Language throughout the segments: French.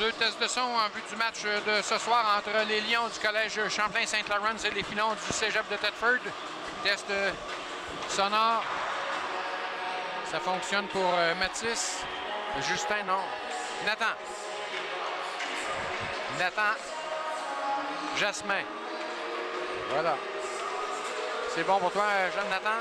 Deux test de son en vue du match de ce soir entre les Lions du Collège Champlain-Saint-Laurent et les Filons du Cégep de Thetford. Test sonore. Ça fonctionne pour euh, Mathis. Justin, non. Nathan. Nathan. Jasmin. Voilà. C'est bon pour toi, jeune Nathan?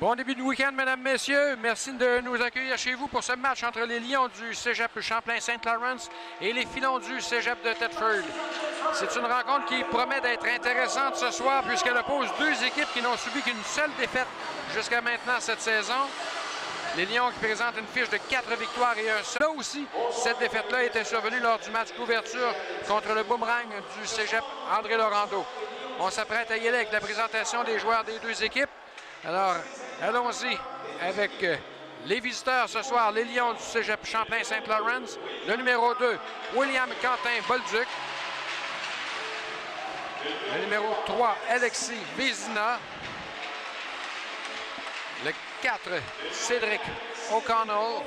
Bon début de week-end, mesdames, messieurs. Merci de nous accueillir chez vous pour ce match entre les Lions du Cégep Champlain-Saint-Laurent et les Filons du Cégep de Thetford. C'est une rencontre qui promet d'être intéressante ce soir puisqu'elle oppose deux équipes qui n'ont subi qu'une seule défaite jusqu'à maintenant cette saison. Les Lions qui présentent une fiche de quatre victoires et un seul. Là aussi, cette défaite-là était survenue lors du match d'ouverture contre le boomerang du Cégep André Laurando. On s'apprête à y aller avec la présentation des joueurs des deux équipes. Alors, allons-y avec euh, les visiteurs ce soir, les Lions du Cégep Champlain-Saint-Laurent. Le numéro 2, William Quentin Bolduc. Le numéro 3, Alexis Vézina. Le 4, Cédric O'Connell.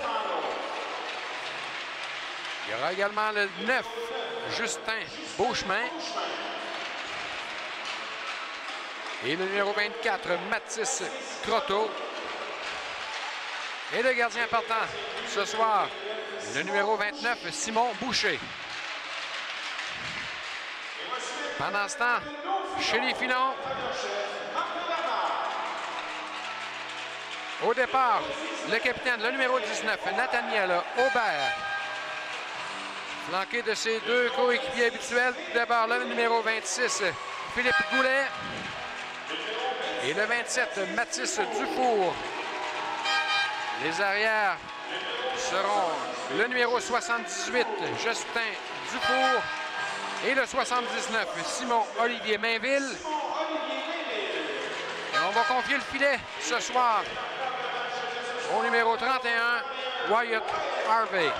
Il y aura également le 9, Justin Beauchemin. Et le numéro 24, Mathis Croteau. Et le gardien partant ce soir, le numéro 29, Simon Boucher. Pendant ce temps, chez les Filons, au départ, le capitaine, le numéro 19, Nathaniel Aubert, flanqué de ses deux coéquipiers habituels. D'abord, le numéro 26, Philippe Goulet, et le 27, Mathis Dufour. Les arrières seront le numéro 78, Justin Dufour. Et le 79, Simon Olivier Mainville. Et on va confier le filet ce soir au numéro 31, Wyatt Harvey.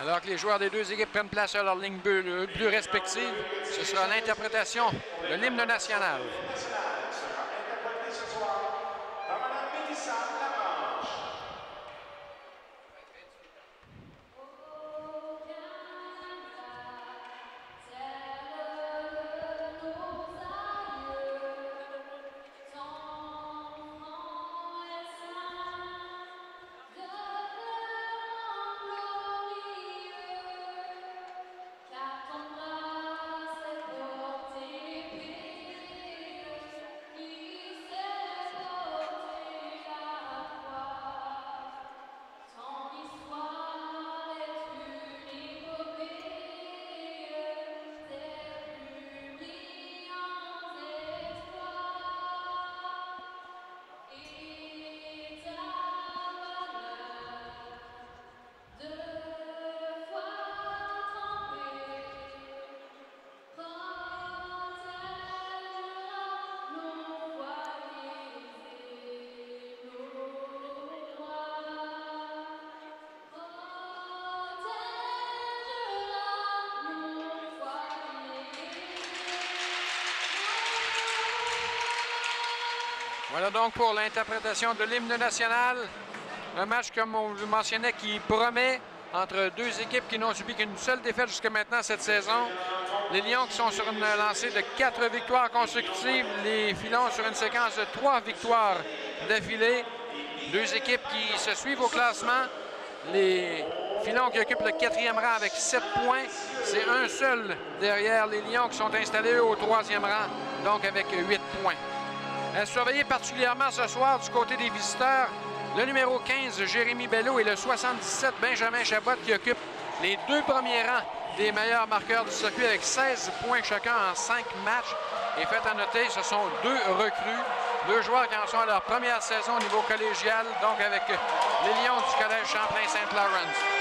Alors que les joueurs des deux équipes prennent place à leur ligne bleue, respective, ce sera l'interprétation de l'hymne national. Donc pour l'interprétation de l'hymne national. Un match, comme on vous mentionnait, qui promet entre deux équipes qui n'ont subi qu'une seule défaite jusqu'à maintenant cette saison. Les Lions qui sont sur une lancée de quatre victoires consécutives. Les Filons sur une séquence de trois victoires d'affilée. Deux équipes qui se suivent au classement. Les Filons qui occupent le quatrième rang avec sept points. C'est un seul derrière les Lions qui sont installés au troisième rang, donc avec huit points. À surveiller particulièrement ce soir du côté des visiteurs, le numéro 15, Jérémy Bello, et le 77, Benjamin Chabot, qui occupent les deux premiers rangs des meilleurs marqueurs du circuit avec 16 points chacun en 5 matchs. Et faites à noter, ce sont deux recrues, deux joueurs qui en sont à leur première saison au niveau collégial, donc avec les Lions du Collège Champlain-Saint-Laurent.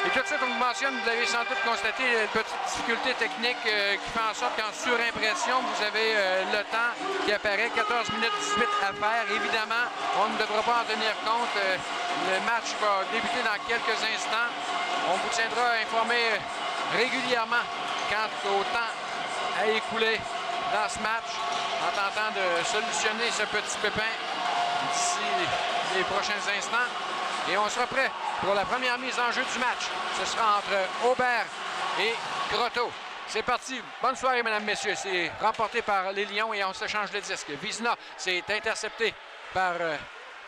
Et tout suite, on vous mentionne, vous avez sans doute constaté une petite difficulté technique euh, qui fait en sorte qu'en surimpression, vous avez euh, le temps qui apparaît, 14 minutes 18 à faire. Évidemment, on ne devra pas en tenir compte. Euh, le match va débuter dans quelques instants. On vous tiendra informé régulièrement quant au temps à écouler dans ce match en tentant de solutionner ce petit pépin d'ici les prochains instants. Et on sera prêt pour la première mise en jeu du match. Ce sera entre Aubert et Grotto. C'est parti. Bonne soirée, mesdames, messieurs. C'est remporté par les Lions et on se change le disque. Vizna, c'est intercepté par euh,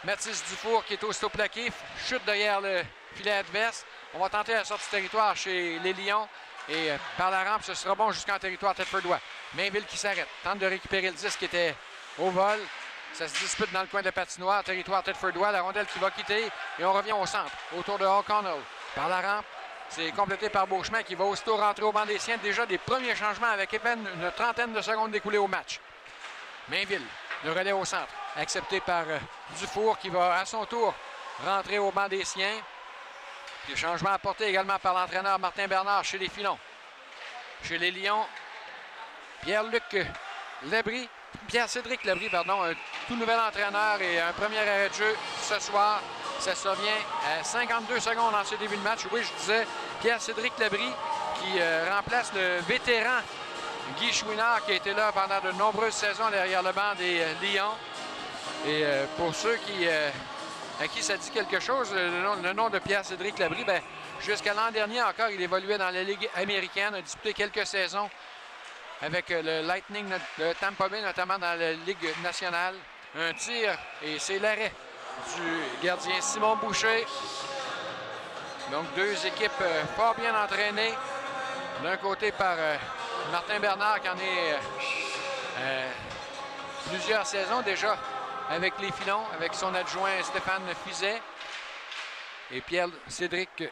Mathis Dufour qui est aussitôt plaqué. Chute derrière le filet adverse. On va tenter la sortie de territoire chez les Lions. Et euh, par la rampe, ce sera bon jusqu'en territoire Tedfordois. Mainville qui s'arrête, tente de récupérer le disque qui était au vol. Ça se dispute dans le coin de patinoire, territoire Tedfordois, la rondelle qui va quitter. Et on revient au centre, autour de O'Connell. Par la rampe, c'est complété par Beauchemin qui va aussitôt rentrer au banc des siens. Déjà des premiers changements avec à peine une trentaine de secondes découlées au match. Mainville, le relais au centre, accepté par euh, Dufour qui va à son tour rentrer au banc des siens. Des changements apportés également par l'entraîneur Martin Bernard chez les Filons. Chez les Lions, Pierre-Luc Lebris, Pierre-Cédric Lebris, pardon, un tout nouvel entraîneur et un premier arrêt de jeu ce soir. Ça survient à 52 secondes en ce début de match. Oui, je disais Pierre-Cédric Lebris qui euh, remplace le vétéran Guy Chouinard qui a été là pendant de nombreuses saisons derrière le banc des euh, Lions. Et euh, pour ceux qui à qui ça dit quelque chose, le nom, de Pierre-Cédric Labrie, ben, jusqu'à l'an dernier encore, il évoluait dans la Ligue américaine, a disputé quelques saisons avec euh, le Lightning de Tampa Bay, notamment dans la Ligue nationale. Un tir et c'est l'arrêt du gardien Simon Boucher. Donc deux équipes euh, fort bien entraînées. D'un côté par euh, Martin Bernard qui en est plusieurs saisons déjà avec les filons, avec son adjoint Stéphane Fizet et Pierre-Cédric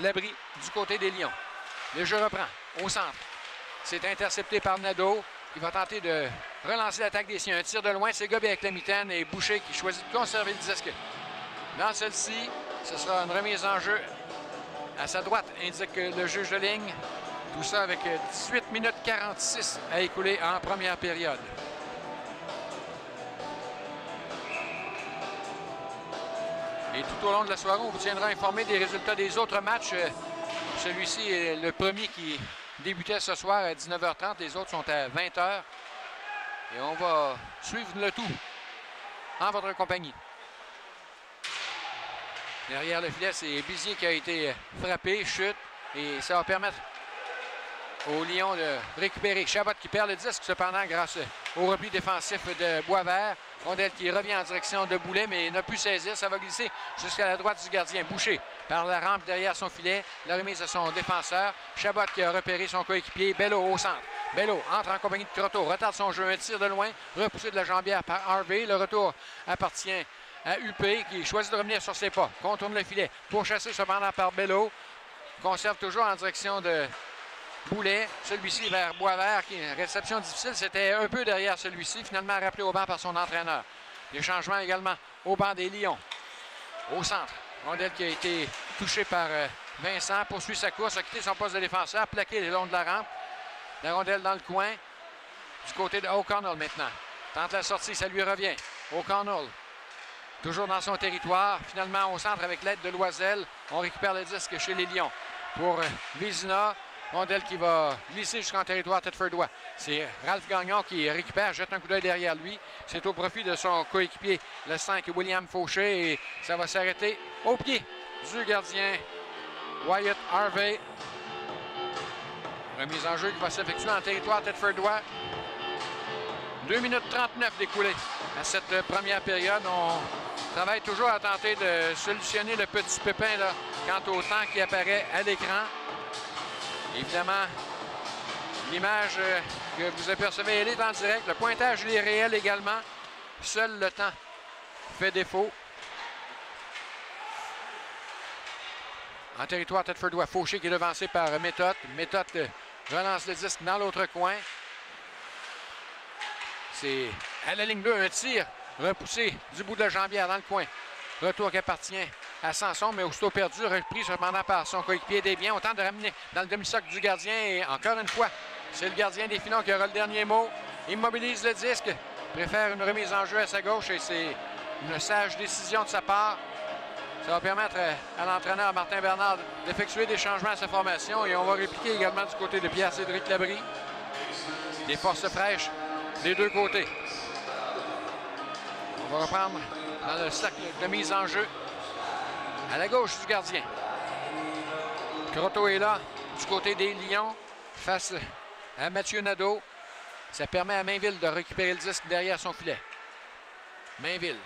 Labry du côté des Lions. Le jeu reprend au centre. C'est intercepté par Nadeau. Il va tenter de relancer l'attaque des siens. Un tir de loin, c'est Gobet avec la mitaine et Boucher qui choisit de conserver le disque. Dans celle-ci, ce sera une remise en jeu. À sa droite, indique le juge de ligne. Tout ça avec 18 minutes 46 à écouler en première période. Et tout au long de la soirée, on vous tiendra informé des résultats des autres matchs. Euh, celui-ci est le premier qui débutait ce soir à 19h30. Les autres sont à 20h. Et on va suivre le tout en votre compagnie. Derrière le filet, c'est Bizier qui a été frappé, chute. Et ça va permettre au Lyon de récupérer. Chabot qui perd le disque, cependant, grâce au repli défensif de Boisvert. Rondelle qui revient en direction de Boulet, mais n'a pu saisir. Ça va glisser jusqu'à la droite du gardien. Boucher par la rampe derrière son filet. La remise à son défenseur. Chabot qui a repéré son coéquipier. Bello au centre. Bello entre en compagnie de Croteau. Retarde son jeu. Un tir de loin. Repoussé de la jambière par Harvey. Le retour appartient à UP qui choisit de revenir sur ses pas. Contourne le filet. Pour chasser cependant par Bello. Conserve toujours en direction de Boulet, celui-ci vers Boisvert, qui réception difficile. C'était un peu derrière celui-ci, finalement rappelé au banc par son entraîneur. Des changements également au banc des Lions. Au centre, Rondelle qui a été touché par euh, Vincent, poursuit sa course, a quitté son poste de défenseur, plaqué le long de la rampe. La rondelle dans le coin, du côté de O'Connell maintenant. Tente la sortie, ça lui revient. O'Connell, toujours dans son territoire. Finalement, au centre, avec l'aide de Loisel, on récupère le disque chez les Lions. Pour euh, Vizina, Rondelle qui va glisser jusqu'en territoire Tedfordois. C'est Ralph Gagnon qui récupère, jette un coup d'œil derrière lui. C'est au profit de son coéquipier, le 5 William Fauché. Et ça va s'arrêter au pied du gardien Wyatt Harvey. Remise en jeu qui va s'effectuer en territoire Tedfordois. 2 minutes 39 découlées à cette première période. On travaille toujours à tenter de solutionner le petit pépin quant au temps qui apparaît à l'écran. Évidemment, l'image euh, que vous apercevez, elle est en direct. Le pointage est réel également. Seul le temps fait défaut. En territoire Tedfordois, Fauché qui est devancé par Méthode. Méthode euh, relance le disque dans l'autre coin. C'est à la ligne 2, un tir repoussé du bout de la jambière dans le coin. Retour qui appartient à mais aussitôt perdu, repris cependant par son coéquipier Desbiens. On tente de ramener dans le demi-socle du gardien et encore une fois, c'est le gardien des Finons qui aura le dernier mot. Immobilise le disque, préfère une remise en jeu à sa gauche et c'est une sage décision de sa part. Ça va permettre à l'entraîneur Martin Bernard d'effectuer des changements à sa formation et on va répliquer également du côté de Pierre-Cédric Labry. Des forces fraîches des deux côtés. On va reprendre dans le cercle de mise en jeu à la gauche du gardien. Croteau est là, du côté des Lions, face à Mathieu Nadeau. Ça permet à Mainville de récupérer le disque derrière son filet. Mainville,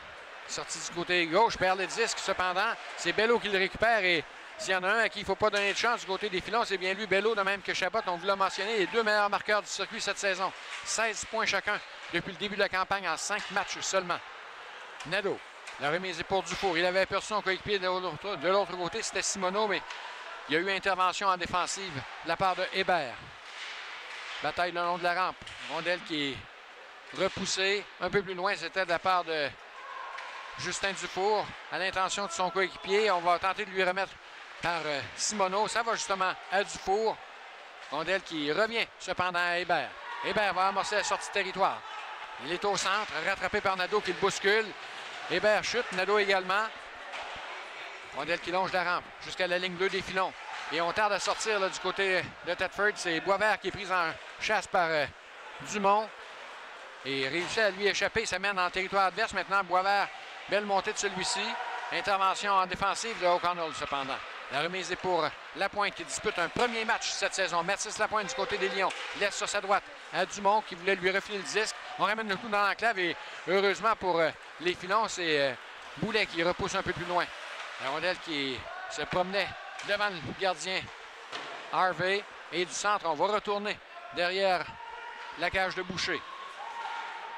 sorti du côté gauche, perd le disque. Cependant, c'est Bello qui le récupère et S'il y en a un à qui il ne faut pas donner de chance du côté des filons, c'est bien lui, Bello, de même que Chabot. On vous l'a mentionné, les deux meilleurs marqueurs du circuit cette saison. 16 points chacun depuis le début de la campagne en 5 matchs seulement. Nadeau, la remise pour Dufour. Il avait aperçu son coéquipier de l'autre côté, c'était Simoneau, mais il y a eu intervention en défensive de la part de Hébert. Bataille le long de la rampe. Rondelle qui est repoussée un peu plus loin, c'était de la part de Justin Dufour à l'intention de son coéquipier. On va tenter de lui remettre par euh, Simoneau. Ça va justement à Dufour. Rondelle qui revient cependant à Hébert. Hébert va amorcer la sortie de territoire. Il est au centre, rattrapé par Nadeau qui le bouscule. Hébert chute, Nadeau également. Rondelle qui longe la rampe jusqu'à la ligne 2 des filons. Et on tarde à sortir du côté de Tedford. C'est Boisvert qui est pris en chasse par euh, Dumont. Et réussit à lui échapper. Ça mène en territoire adverse. Maintenant, Boisvert, belle montée de celui-ci. Intervention en défensive de O'Connell cependant. La remise est pour Lapointe qui dispute un premier match cette saison. Mathis Lapointe du côté des Lions laisse sur sa droite à Dumont qui voulait lui refiler le disque. On ramène le tout dans l'enclave et heureusement pour euh, les filons, c'est euh, Boulet qui repousse un peu plus loin. La rondelle qui se promenait devant le gardien Harvey et du centre, on va retourner derrière la cage de Boucher.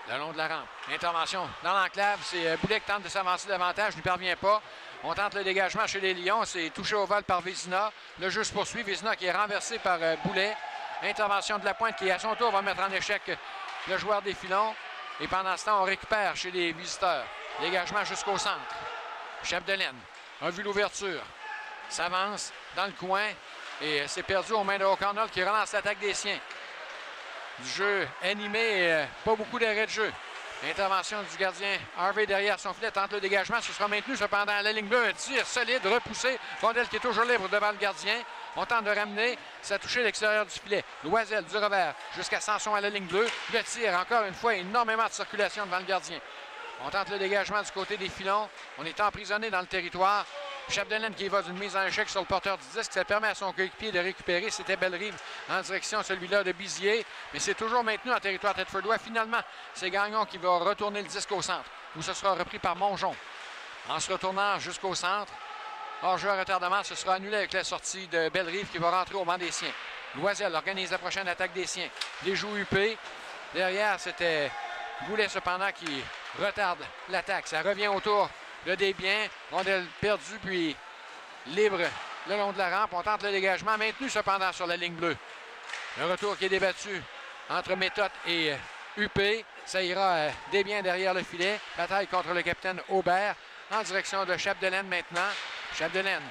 Le long de la rampe. Intervention dans l'enclave. C'est euh, Boulet qui tente de s'avancer davantage, ne parvient pas. On tente le dégagement chez les Lions. C'est touché au vol par Vézina. Le jeu se poursuit. Vézina qui est renversé par Boulet. Intervention de la pointe qui, à son tour, va mettre en échec le joueur des filons. Et pendant ce temps, on récupère chez les visiteurs. Dégagement jusqu'au centre. Chef de laine a vu l'ouverture. S'avance dans le coin. Et c'est perdu aux mains de O'Connell qui relance l'attaque des siens. Du jeu animé euh, pas beaucoup d'arrêts de jeu. Intervention du gardien Harvey derrière son filet, tente le dégagement. Ce sera maintenu cependant à la ligne bleue. Un tir solide, repoussé. Fondel qui est toujours libre devant le gardien. On tente de ramener. Ça a touché l'extérieur du filet. Loisel du revers jusqu'à Sanson à la ligne bleue. Le tir, encore une fois, énormément de circulation devant le gardien. On tente le dégagement du côté des filons. On est emprisonné dans le territoire. Chapdelaine qui va d'une mise en échec sur le porteur du disque. Ça permet à son coéquipier de récupérer. C'était Bellerive en direction celui-là de Bizier. Mais c'est toujours maintenu en territoire Tedfordois. Finalement, c'est Gagnon qui va retourner le disque au centre, où ce sera repris par Mongeon. En se retournant jusqu'au centre, hors-jeu à retardement, ce sera annulé avec la sortie de Bellerive qui va rentrer au banc des siens. Loisel organise la prochaine attaque des siens. Les joues UP. Derrière, c'était Boulet cependant qui retarde l'attaque. Ça revient autour le Desbiens, rondelle perdue, puis libre le long de la rampe. On tente le dégagement, maintenu cependant sur la ligne bleue. Un retour qui est débattu entre Méthode et UP. Euh, Ça ira euh, Desbiens derrière le filet. Bataille contre le capitaine Aubert en direction de Chapdelaine maintenant. Chapdelaine,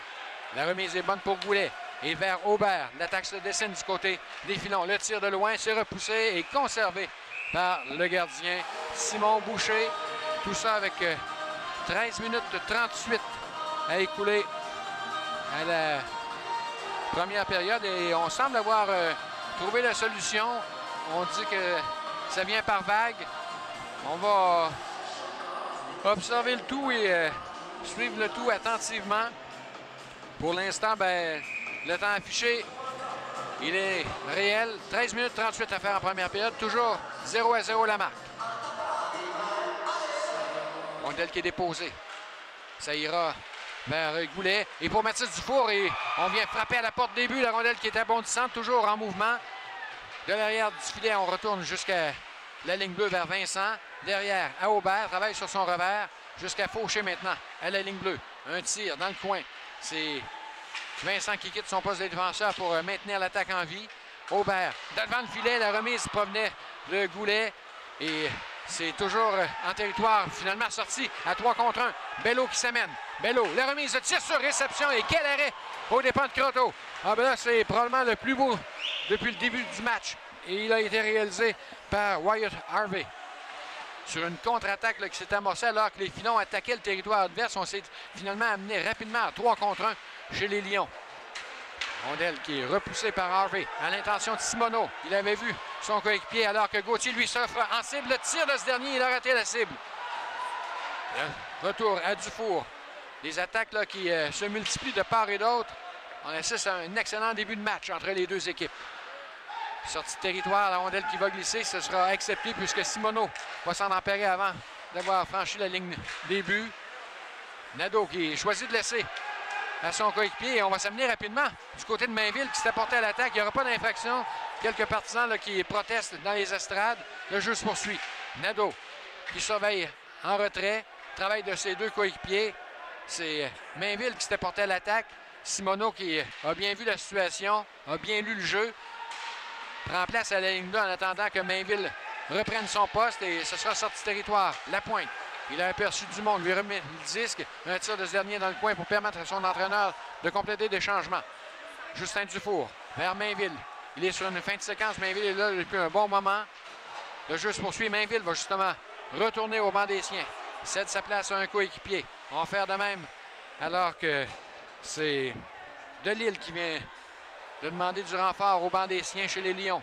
la remise est bonne pour Goulet. Et vers Aubert, l'attaque se dessine du côté des filons. Le tir de loin, s'est repoussé et conservé par le gardien Simon Boucher. Tout ça avec euh, 13 minutes de 38 à écouler à la première période et on semble avoir euh, trouvé la solution. On dit que ça vient par vague. On va observer le tout et euh, suivre le tout attentivement. Pour l'instant, ben, le temps affiché, il est réel. 13 minutes 38 à faire en première période. Toujours 0 à 0 la marque. Rondelle qui est déposé. Ça ira vers Goulet. Et pour Mathis Dufour, et on vient frapper à la porte début. La rondelle qui est abondissante, toujours en mouvement. De l'arrière du filet, on retourne jusqu'à la ligne bleue vers Vincent. Derrière, à Aubert, travaille sur son revers. Jusqu'à Fauché maintenant, à la ligne bleue. Un tir dans le coin. C'est Vincent qui quitte son poste de défenseur pour euh, maintenir l'attaque en vie. Aubert, devant le filet, la remise provenait de Goulet. Et c'est toujours euh, en territoire, finalement sorti à 3 contre 1. Bello qui s'amène. Bello, la remise de tir sur réception et quel arrêt au dépend de Croteau. Ah ben là, c'est probablement le plus beau depuis le début du match. Et il a été réalisé par Wyatt Harvey. Sur une contre-attaque qui s'est amorcée alors que les Filons attaquaient le territoire adverse. On s'est finalement amené rapidement à 3 contre 1 chez les Lions. Rondelle qui est repoussée par Harvey à l'intention de Simoneau. Il avait vu son coéquipier alors que Gauthier lui s'offre en cible. Le tir de ce dernier, il a raté la cible. Retour à Dufour. Des attaques qui euh, se multiplient de part et d'autre. On assiste à un excellent début de match entre les deux équipes. Sortie de territoire, la rondelle qui va glisser, ce sera accepté puisque Simoneau va s'en emparer avant d'avoir franchi la ligne début. Nadeau qui choisit de laisser à son coéquipier. On va s'amener rapidement du côté de Mainville qui s'est porté à l'attaque. Il n'y aura pas d'infraction. Quelques partisans qui protestent dans les estrades. Le jeu se poursuit. Nado qui surveille en retrait. Travail de ses deux coéquipiers. C'est Mainville qui s'était porté à l'attaque. Simono qui a bien vu la situation, a bien lu le jeu. Prend place à la ligne 2 en attendant que Mainville reprenne son poste et ce sera sorti territoire. La pointe. Il a aperçu du monde, lui remet le disque. Un tir de ce dernier dans le coin pour permettre à son entraîneur de compléter des changements. Justin Dufour vers Mainville. Il est sur une fin de séquence. Mainville est là depuis un bon moment. Le jeu se poursuit. Mainville va justement retourner au banc des siens. Cède sa place à un coéquipier. On va faire de même alors que c'est Delille qui vient de demander du renfort au banc des siens chez les Lions.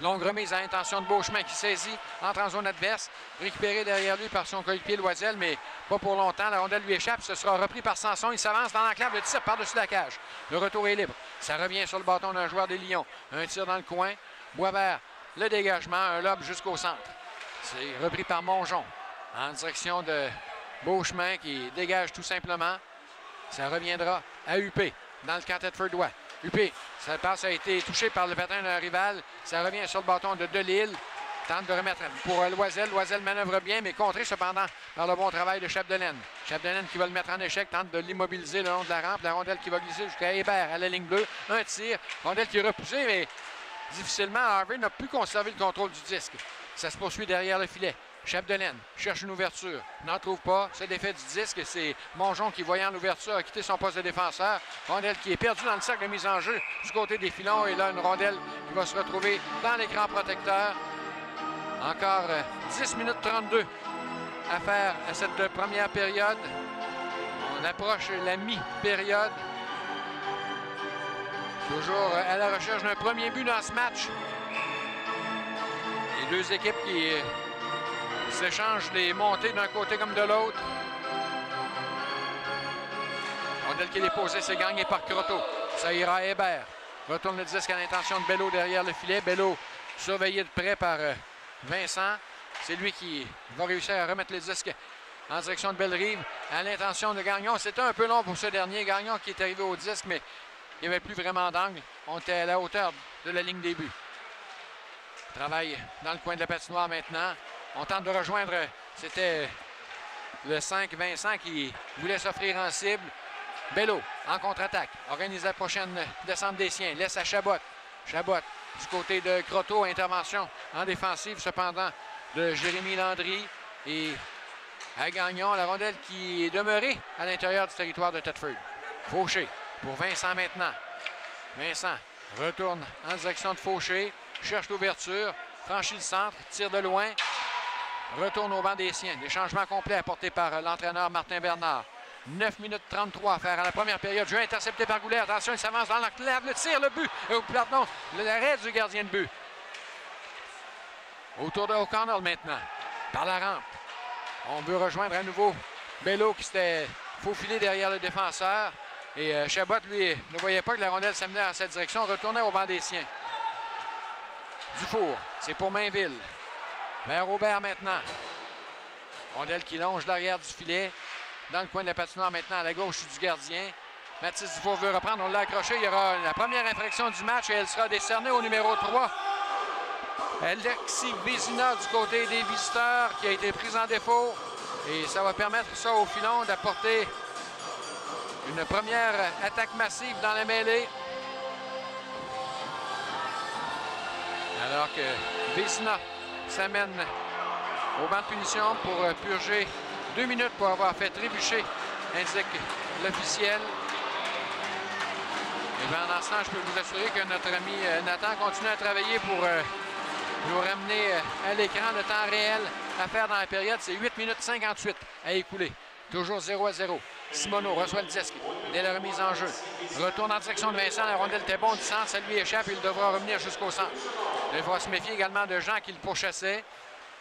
Longue remise à intention de Beauchemin qui saisit, entre en zone adverse, récupéré derrière lui par son coéquipier Loisel, mais pas pour longtemps. La rondelle lui échappe, ce sera repris par Sanson. Il s'avance dans l'enclave, le tir par-dessus la cage. Le retour est libre. Ça revient sur le bâton d'un joueur des Lions. Un tir dans le coin. Boisvert, le dégagement, un lobe jusqu'au centre. C'est repris par Mongeon en direction de Beauchemin qui dégage tout simplement. Ça reviendra à UP dans le camp Tedford UP, sa passe a été touchée par le patin d'un rival. Ça revient sur le bâton de Delille. Tente de remettre pour Loisel. Loisel manœuvre bien, mais contré cependant par le bon travail de Chapdelaine. Chapdelaine qui va le mettre en échec, tente de l'immobiliser le long de la rampe. La rondelle qui va glisser jusqu'à Hébert à la ligne bleue. Un tir. Rondelle qui est repoussée, mais difficilement. Harvey n'a plus conservé le contrôle du disque. Ça se poursuit derrière le filet. Chapdelaine cherche une ouverture, n'en trouve pas. C'est l'effet du disque. C'est Mongeon qui, voyant l'ouverture, a quitté son poste de défenseur. Rondelle qui est perdue dans le cercle de mise en jeu du côté des filons. Et là, une rondelle qui va se retrouver dans l'écran protecteur. Encore 10 euh, minutes 32 à faire à cette première période. On approche la mi-période. Toujours à la recherche d'un premier but dans ce match. Les deux équipes qui s'échangent les montées d'un côté comme de l'autre. Rondelle qui est déposé, c'est gagné par Croteau. Ça ira à Hébert. Retourne le disque à l'intention de Bello derrière le filet. Bello surveillé de près par euh, Vincent. C'est lui qui va réussir à remettre le disque en direction de Bellerive à l'intention de Gagnon. C'était un peu long pour ce dernier. Gagnon qui est arrivé au disque, mais il n'y avait plus vraiment d'angle. On était à la hauteur de la ligne des buts. Travaille dans le coin de la patinoire maintenant. On tente de rejoindre, c'était le 5 Vincent qui voulait s'offrir en cible. Bello en contre-attaque. Organise la prochaine descente des siens. Laisse à Chabot. Chabot du côté de Croteau. Intervention en défensive cependant de Jérémy Landry. Et à Gagnon, la rondelle qui est demeurée à l'intérieur du territoire de Tetford. Fauché pour Vincent maintenant. Vincent retourne en direction de Fauché. Cherche l'ouverture. Franchit le centre. Tire de loin retourne au banc des siens. Des changements complets apportés par l'entraîneur Martin Bernard. 9 minutes 33 à faire à la première période. Jeu intercepté par Goulet. Attention, il s'avance dans l'enclave. Le tir, le but. Euh, pardon, l'arrêt du gardien de but. Autour de O'Connell maintenant. Par la rampe. On veut rejoindre à nouveau Bello qui s'était faufilé derrière le défenseur. Et euh, Chabot, lui, ne voyait pas que la rondelle s'amenait dans cette direction. Retournait au banc des siens. Dufour, c'est pour Mainville. Vers Robert maintenant. Rondelle qui longe l'arrière du filet. Dans le coin de la patinoire maintenant à la gauche du gardien. Mathis Dufour veut reprendre. On l'a accroché. Il y aura la première infraction du match et elle sera décernée au numéro 3. Alexis Vézina du côté des visiteurs qui a été pris en défaut. Et ça va permettre ça au filon d'apporter une première attaque massive dans la mêlée. Alors que Vézina s'amène au banc de punition pour euh, purger deux minutes pour avoir fait trébucher, indique l'officiel. Et bien, dans ce temps, je peux vous assurer que notre ami euh, Nathan continue à travailler pour euh, nous ramener à l'écran le temps réel à faire dans la période. C'est 8 minutes 58 à écouler. Toujours 0 à 0. Simono reçoit le disque dès la remise en jeu. Retourne en direction de Vincent. La rondelle était bon du centre. Ça lui échappe. Il devra revenir jusqu'au centre. Il va se méfier également de Jean qui le pourchassait.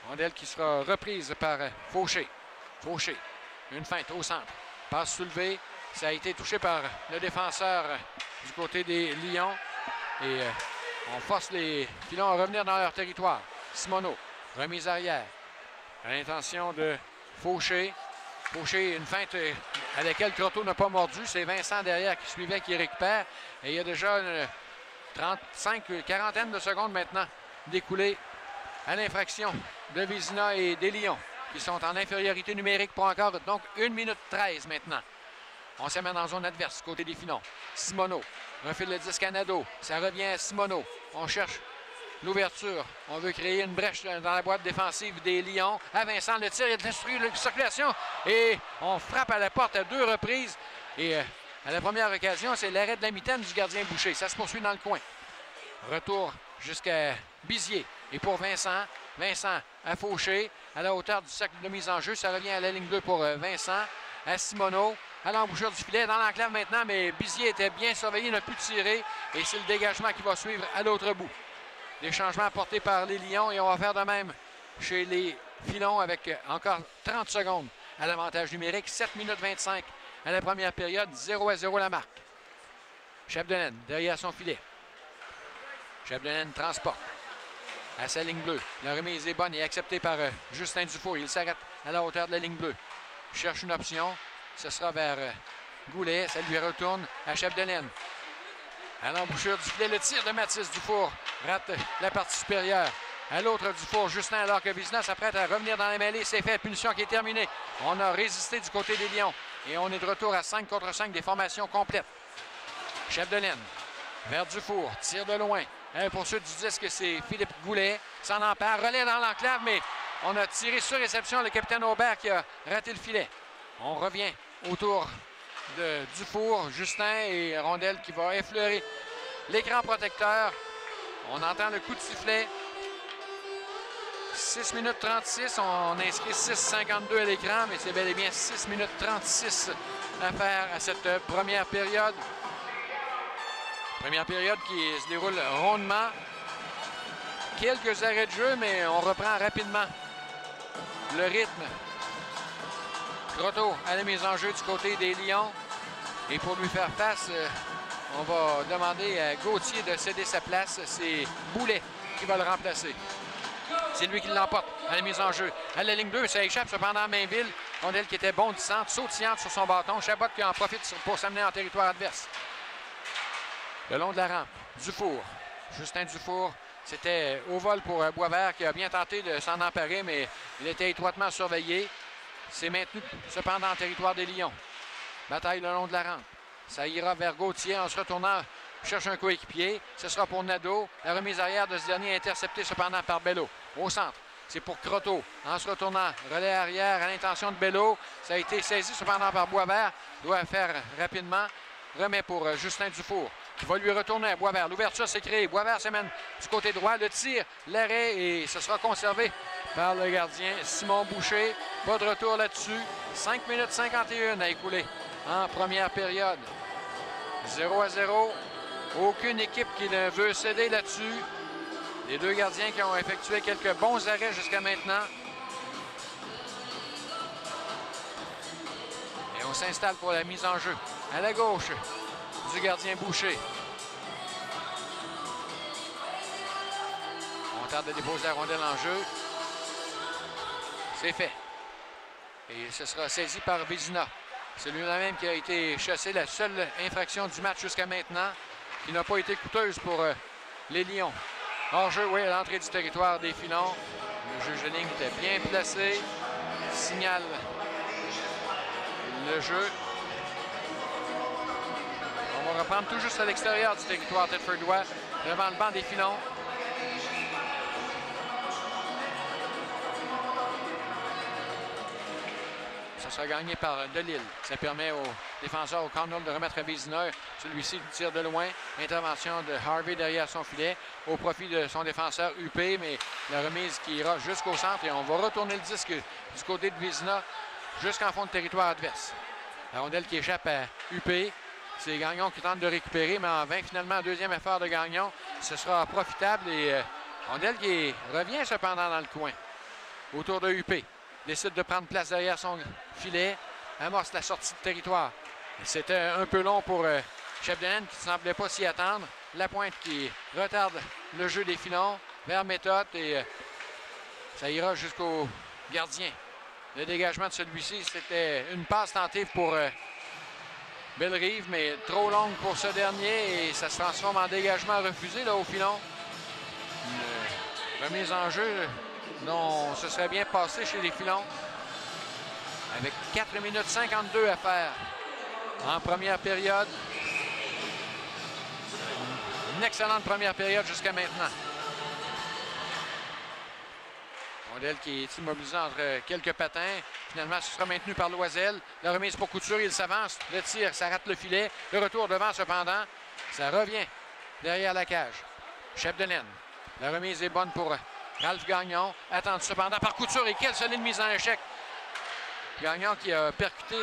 Rondelle qui sera reprise par Fauché. Fauché. Une feinte au centre. Passe soulevée. Ça a été touché par le défenseur du côté des Lions. Et euh, on force les filons à revenir dans leur territoire. Simono. Remise arrière. À l'intention de Fauché. Fauché, une feinte euh, à laquelle Croteau n'a pas mordu. C'est Vincent derrière qui suivait, qui récupère. Et il y a déjà une 35, quarantaine de secondes maintenant découlées à l'infraction de Vizina et des Lions qui sont en infériorité numérique pour encore donc 1 minute 13 maintenant. On s'amène dans zone adverse, côté des Finons. Simono, un fil de 10 Canado. Ça revient à Simono. On cherche l'ouverture. On veut créer une brèche dans la boîte défensive des Lions. À Vincent, le tir, il destruit la circulation. Et on frappe à la porte à deux reprises. Et euh, à la première occasion, c'est l'arrêt de la mitaine du gardien Boucher. Ça se poursuit dans le coin. Retour jusqu'à Bizier. Et pour Vincent, Vincent a fauché à la hauteur du cercle de mise en jeu. Ça revient à la ligne 2 pour euh, Vincent. À Simono, à l'embouchure du filet, dans l'enclave maintenant, mais Bizier était bien surveillé, n'a pu tirer. Et c'est le dégagement qui va suivre à l'autre bout. Des changements apportés par les Lions et on va faire de même chez les Filons avec euh, encore 30 secondes à l'avantage numérique. 7 minutes 25 à la première période, 0 à 0 la marque. Chapdelaine derrière son filet. Chapdelaine transporte à sa ligne bleue. La remise est bonne et acceptée par euh, Justin Dufour. Il s'arrête à la hauteur de la ligne bleue. Cherche une option. Ce sera vers euh, Goulet. Ça lui retourne à Chapdelaine. À l'embouchure du filet, le tir de Mathis Dufour rate la partie supérieure. À l'autre Dufour, Justin, alors que Vizina s'apprête à revenir dans les mêlées. C'est fait. Punition qui est terminée. On a résisté du côté des Lions. Et on est de retour à 5 contre 5 des formations complètes. Chapdelaine vers Dufour. Tire de loin. Un poursuite du disque, c'est Philippe Goulet. S'en empare. Relais dans l'enclave, mais on a tiré sur réception le capitaine Aubert qui a raté le filet. On revient autour de Dufour, Justin et Rondelle qui va effleurer l'écran protecteur. On entend le coup de sifflet. 6 minutes 36. On inscrit 6,52 à l'écran, mais c'est bel et bien 6 minutes 36 à faire à cette première période. Première période qui se déroule rondement. Quelques arrêts de jeu, mais on reprend rapidement le rythme. Grotto à la mise en jeu du côté des Lions. Et pour lui faire face, euh, on va demander à Gauthier de céder sa place. C'est Boulet qui va le remplacer. C'est lui qui l'emporte à la mise en jeu. À la ligne 2, ça échappe cependant à Mainville. Rondelle qui était bondissante, sautillante sur son bâton. Chabot qui en profite pour s'amener en territoire adverse. Le long de la rampe, Dufour. Justin Dufour, c'était au vol pour euh, Boisvert qui a bien tenté de s'en emparer, mais il était étroitement surveillé. C'est maintenu cependant en territoire des Lions. Bataille le long de la rampe. Ça ira vers Gauthier en se retournant. Cherche un coéquipier. Ce sera pour Nadeau. La remise arrière de ce dernier interceptée cependant par Bello. Au centre. C'est pour Croteau. En se retournant, relais arrière à l'intention de Bello. Ça a été saisi cependant par Boisvert. Doit faire rapidement. Remet pour euh, Justin Dufour qui va lui retourner à Boisvert. L'ouverture s'est créée. Boisvert s'amène du côté droit. Le tir, l'arrêt et ce sera conservé par le gardien Simon Boucher. Pas de retour là-dessus. 5 minutes 51 à écouler en première période. 0 à 0. Aucune équipe qui ne veut céder là-dessus. Les deux gardiens qui ont effectué quelques bons arrêts jusqu'à maintenant. Et on s'installe pour la mise en jeu. À la gauche, du gardien Boucher. On tente de déposer la rondelle en jeu. C'est fait. Et ce sera saisi par Vézina. C'est lui-même qui a été chassé, la seule infraction du match jusqu'à maintenant, qui n'a pas été coûteuse pour euh, les Lions. Hors-jeu, oui, à l'entrée du territoire des Filons. Le juge de ligne était bien placé. Signale le jeu. On va reprendre tout juste à l'extérieur du territoire Tedfordois, devant le banc des filons. Ça sera gagné par Delille. Ça permet aux défenseurs au Connell de remettre à Vézineur. Celui-ci tire de loin. Intervention de Harvey derrière son filet au profit de son défenseur UP, mais la remise qui ira jusqu'au centre et on va retourner le disque du côté de Vézina jusqu'en fond de territoire adverse. La qui échappe à UP. C'est Gagnon qui tente de récupérer, mais en vain, finalement, deuxième effort de Gagnon. Ce sera profitable et euh, qui revient cependant dans le coin. Autour de UP. Décide de prendre place derrière son filet. Amorce la sortie de territoire. C'était un peu long pour euh, qui ne semblait pas s'y attendre. La pointe qui retarde le jeu des filons vers méthode et euh, ça ira jusqu'au gardien Le dégagement de celui-ci, c'était une passe tentée pour euh, Bellerive, mais trop longue pour ce dernier et ça se transforme en dégagement refusé là, au filon. Une remise en jeu dont ce serait bien passé chez les filons. Avec 4 minutes 52 à faire en première période. Une excellente première période jusqu'à maintenant. Modèle qui est immobilisé entre quelques patins. Finalement, ce sera maintenu par Loisel. La remise pour Couture, il s'avance. Le tir, ça rate le filet. Le retour devant, cependant, ça revient derrière la cage. Chef de laine. La remise est bonne pour Ralph Gagnon. Attendu cependant par Couture. Et quelle solide mise en échec. Gagnon qui a percuté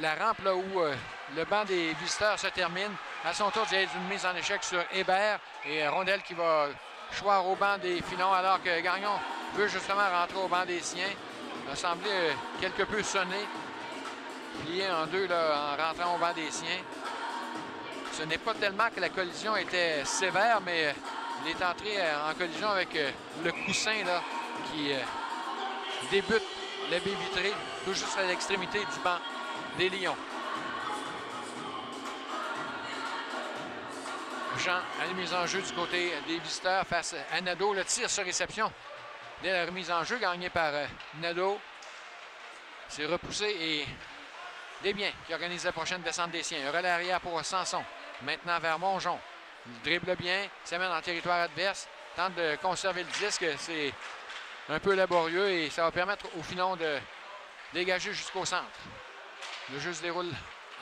la rampe là où euh, le banc des visiteurs se termine. À son tour, a une mise en échec sur Hébert. Et Rondelle qui va choir au banc des filons alors que Gagnon veut justement rentrer au banc des siens. Il a semblé euh, quelque peu sonné, plié en deux là, en rentrant au banc des siens. Ce n'est pas tellement que la collision était sévère, mais euh, il est entré euh, en collision avec le coussin là, qui débute le baie vitré, tout juste à l'extrémité du banc des Lions. Jean à la mise en jeu du côté des visiteurs face à Nado. Le tir sur réception dès la remise en jeu gagné par euh, Nado. C'est repoussé et Desbiens qui organise la prochaine descente des siens. relais arrière pour Sanson. Maintenant vers Mongeon. Il dribble bien, s'amène en territoire adverse, tente de conserver le disque. C'est un peu laborieux et ça va permettre au filon de dégager jusqu'au centre. Le jeu se déroule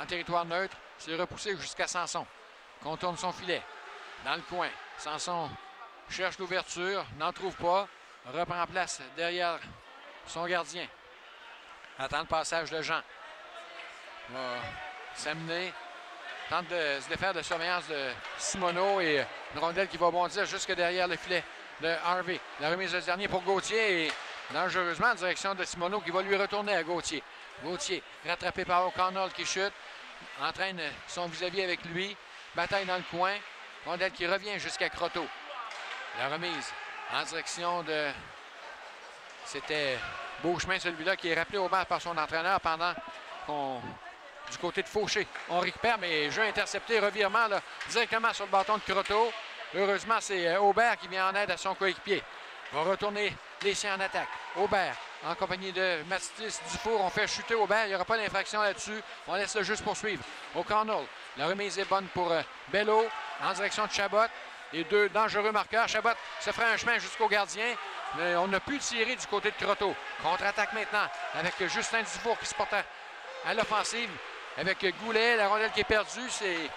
en territoire neutre. C'est repoussé jusqu'à Sanson contourne son filet. Dans le coin, Sanson cherche l'ouverture, n'en trouve pas, reprend place derrière son gardien. Attend le passage de Jean. Va s'amener. Tente de se défaire de surveillance de Simoneau et une rondelle qui va bondir jusque derrière le filet de Harvey. La remise de dernier pour Gauthier et dangereusement en direction de Simoneau qui va lui retourner à Gauthier. Gauthier rattrapé par O'Connell qui chute, entraîne son vis-à-vis -vis avec lui. Bataille dans le coin. Rondelle qui revient jusqu'à Croteau. La remise en direction de... C'était Beauchemin, celui-là, qui est rappelé au banc par son entraîneur pendant qu'on... Du côté de Fauché, on récupère, mais jeu intercepté, revirement là, directement sur le bâton de Croteau. Heureusement, c'est euh, Aubert qui vient en aide à son coéquipier. Va retourner les siens en attaque. Aubert, en compagnie de Mathis Dufour, on fait chuter Aubert. Il n'y aura pas d'infraction là-dessus. On laisse le juste poursuivre. O'Connell, la remise est bonne pour euh, Bello en direction de Chabot. Les deux dangereux marqueurs. Chabot se fera un chemin jusqu'au gardien. Mais on n'a plus tiré du côté de Croteau. Contre-attaque maintenant avec Justin Dufour qui se porte à, l'offensive. Avec Goulet, la rondelle qui est perdue. C'est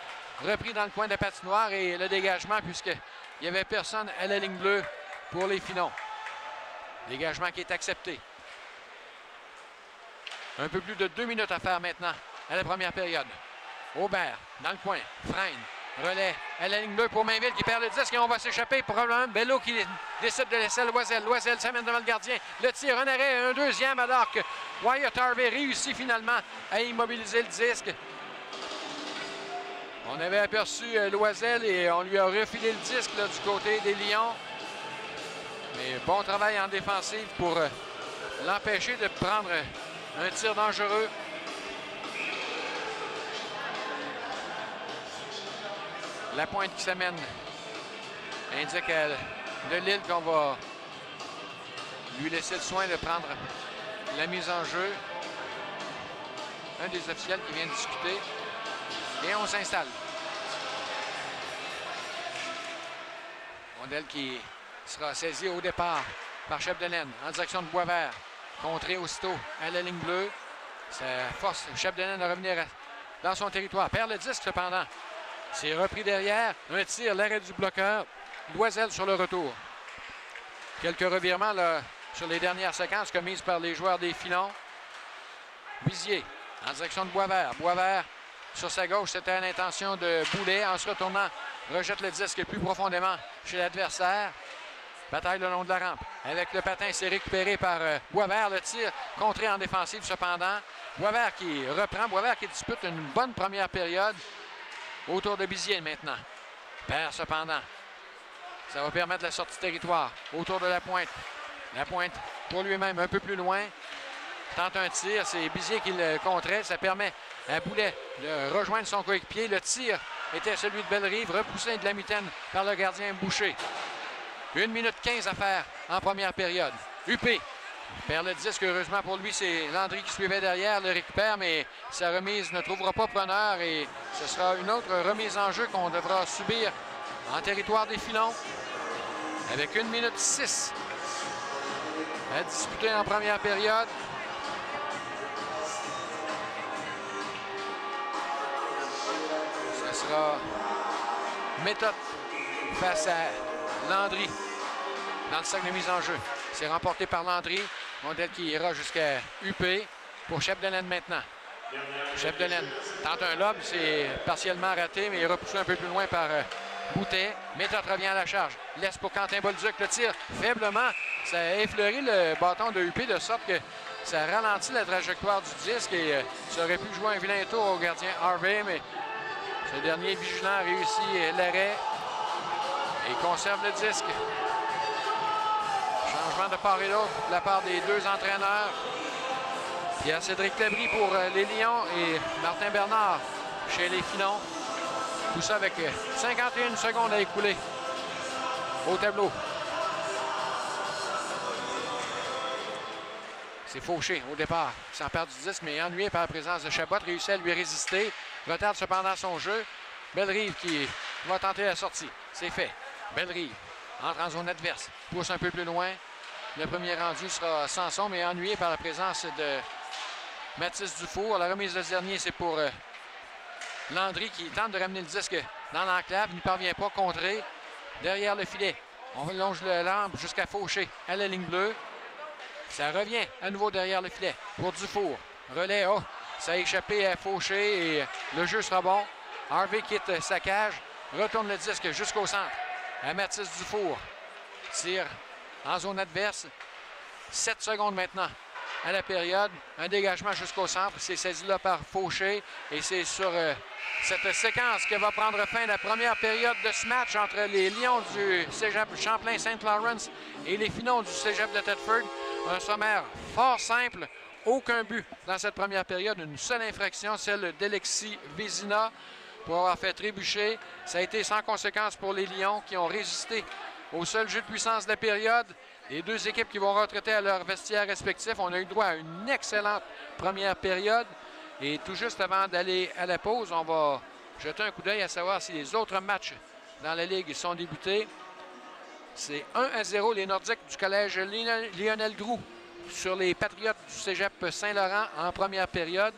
repris dans le coin de la patinoire et le dégagement puisqu'il n'y avait personne à la ligne bleue pour les filons. Dégagement qui est accepté. Un peu plus de deux minutes à faire maintenant à la première période. Aubert, dans le coin, freine, relais à la ligne bleue pour Mainville qui perd le disque et on va s'échapper. Probablement Bello qui décide de laisser Loisel. Loisel s'amène devant le gardien. Le tir, un arrêt, un deuxième alors que Wyatt Harvey réussit finalement à immobiliser le disque. On avait aperçu euh, Loisel et on lui a refilé le disque du côté des Lions. Mais bon travail en défensive pour euh, l'empêcher de prendre un tir dangereux. La pointe qui s'amène indique à de Lille qu'on va lui laisser le soin de prendre la mise en jeu. Un des officiels qui vient discuter. Et on s'installe. Modèle qui sera saisi au départ par Chef de en direction de Boisvert. Contré aussitôt à la ligne bleue. Ça force Chef de Laine à revenir dans son territoire. Perd le disque cependant. C'est repris derrière. Un tir, l'arrêt du bloqueur. Loisel sur le retour. Quelques revirements sur les dernières séquences commises par les joueurs des filons. Bizier en direction de Boisvert. Boisvert sur sa gauche, c'était l'intention de Boulet. En se retournant, rejette le disque plus profondément chez l'adversaire. Bataille le long de la rampe. Avec le patin, c'est récupéré par euh, Boisvert. Le tir contré en défensive cependant. Boisvert qui reprend. Boisvert qui dispute une bonne première période. Autour de Bizier maintenant. Perd cependant. Ça va permettre la sortie de territoire. Autour de la pointe. La pointe pour lui-même un peu plus loin. Tente un tir, c'est Bizier qui le contrait. Ça permet à Boulet de rejoindre son coéquipier. Le tir était celui de Bellerive, repoussé de la mitaine par le gardien Boucher. Une minute 15 à faire en première période. UP perd le disque. Heureusement pour lui, c'est Landry qui suivait derrière, le récupère, mais sa remise ne trouvera pas preneur et ce sera une autre remise en jeu qu'on devra subir en territoire des filons avec une minute 6 à disputer en première période. Ce sera méthode face à Landry dans le sac de mise en jeu. C'est remporté par Landry, modèle qui ira jusqu'à UP pour Chapdelaine maintenant. Chapdelaine tente un lob, c'est partiellement raté, mais il est repoussé un peu plus loin par euh, Boutet. Méthode revient à la charge. Laisse pour Quentin Bolduc le tir faiblement. Ça a effleuré le bâton de UP de sorte que ça ralentit la trajectoire du disque et euh, ça aurait pu jouer un vilain tour au gardien Harvey, mais ce dernier vigilant réussit euh, l'arrêt et conserve le disque. Changement de part et d'autre de la part des deux entraîneurs. Il y a Cédric Labry pour euh, les Lions et Martin Bernard chez les Filons. Tout ça avec 51 secondes à écouler au tableau. C'est Fauché au départ. Il s'en perd du disque, mais ennuyé par la présence de Chabot, réussit à lui résister. Retarde cependant son jeu. Bellerive qui va tenter la sortie. C'est fait. Bellerive entre en zone adverse. Pousse un peu plus loin. Le premier rendu sera Sanson, mais ennuyé par la présence de Mathis Dufour. La remise de ce dernier, c'est pour euh, Landry qui tente de ramener le disque dans l'enclave. N'y parvient pas. Contré derrière le filet. On longe le lampe jusqu'à Fauché à la ligne bleue. Ça revient à nouveau derrière le filet pour Dufour. Relais, oh, ça a échappé à Fauché et le jeu sera bon. Harvey quitte sa cage, retourne le disque jusqu'au centre à Mathis Dufour. Tire en zone adverse. 7 secondes maintenant à la période. Un dégagement jusqu'au centre. C'est saisi là par Fauché. Et c'est sur euh, cette séquence que va prendre fin la première période de ce match entre les Lions du Cégep Champlain-Saint-Lawrence et les Finons du Cégep de Thetford. Un sommaire fort simple. Aucun but dans cette première période. Une seule infraction, celle d'Alexis Vézina pour avoir fait trébucher. Ça a été sans conséquence pour les Lions qui ont résisté au seul jeu de puissance de la période. Les deux équipes qui vont retraiter à leur vestiaire respectif. On a eu droit à une excellente première période. Et tout juste avant d'aller à la pause, on va jeter un coup d'œil à savoir si les autres matchs dans la Ligue sont débutés. C'est 1 à 0 les Nordiques du collège Lionel Groux sur les Patriotes du Cégep Saint-Laurent en première période.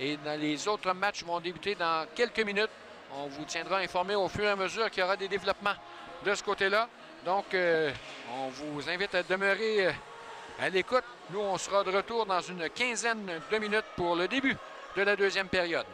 Et dans les autres matchs vont débuter dans quelques minutes. On vous tiendra informé au fur et à mesure qu'il y aura des développements de ce côté-là. Donc, euh, on vous invite à demeurer euh, à l'écoute. Nous, on sera de retour dans une quinzaine de minutes pour le début de la deuxième période.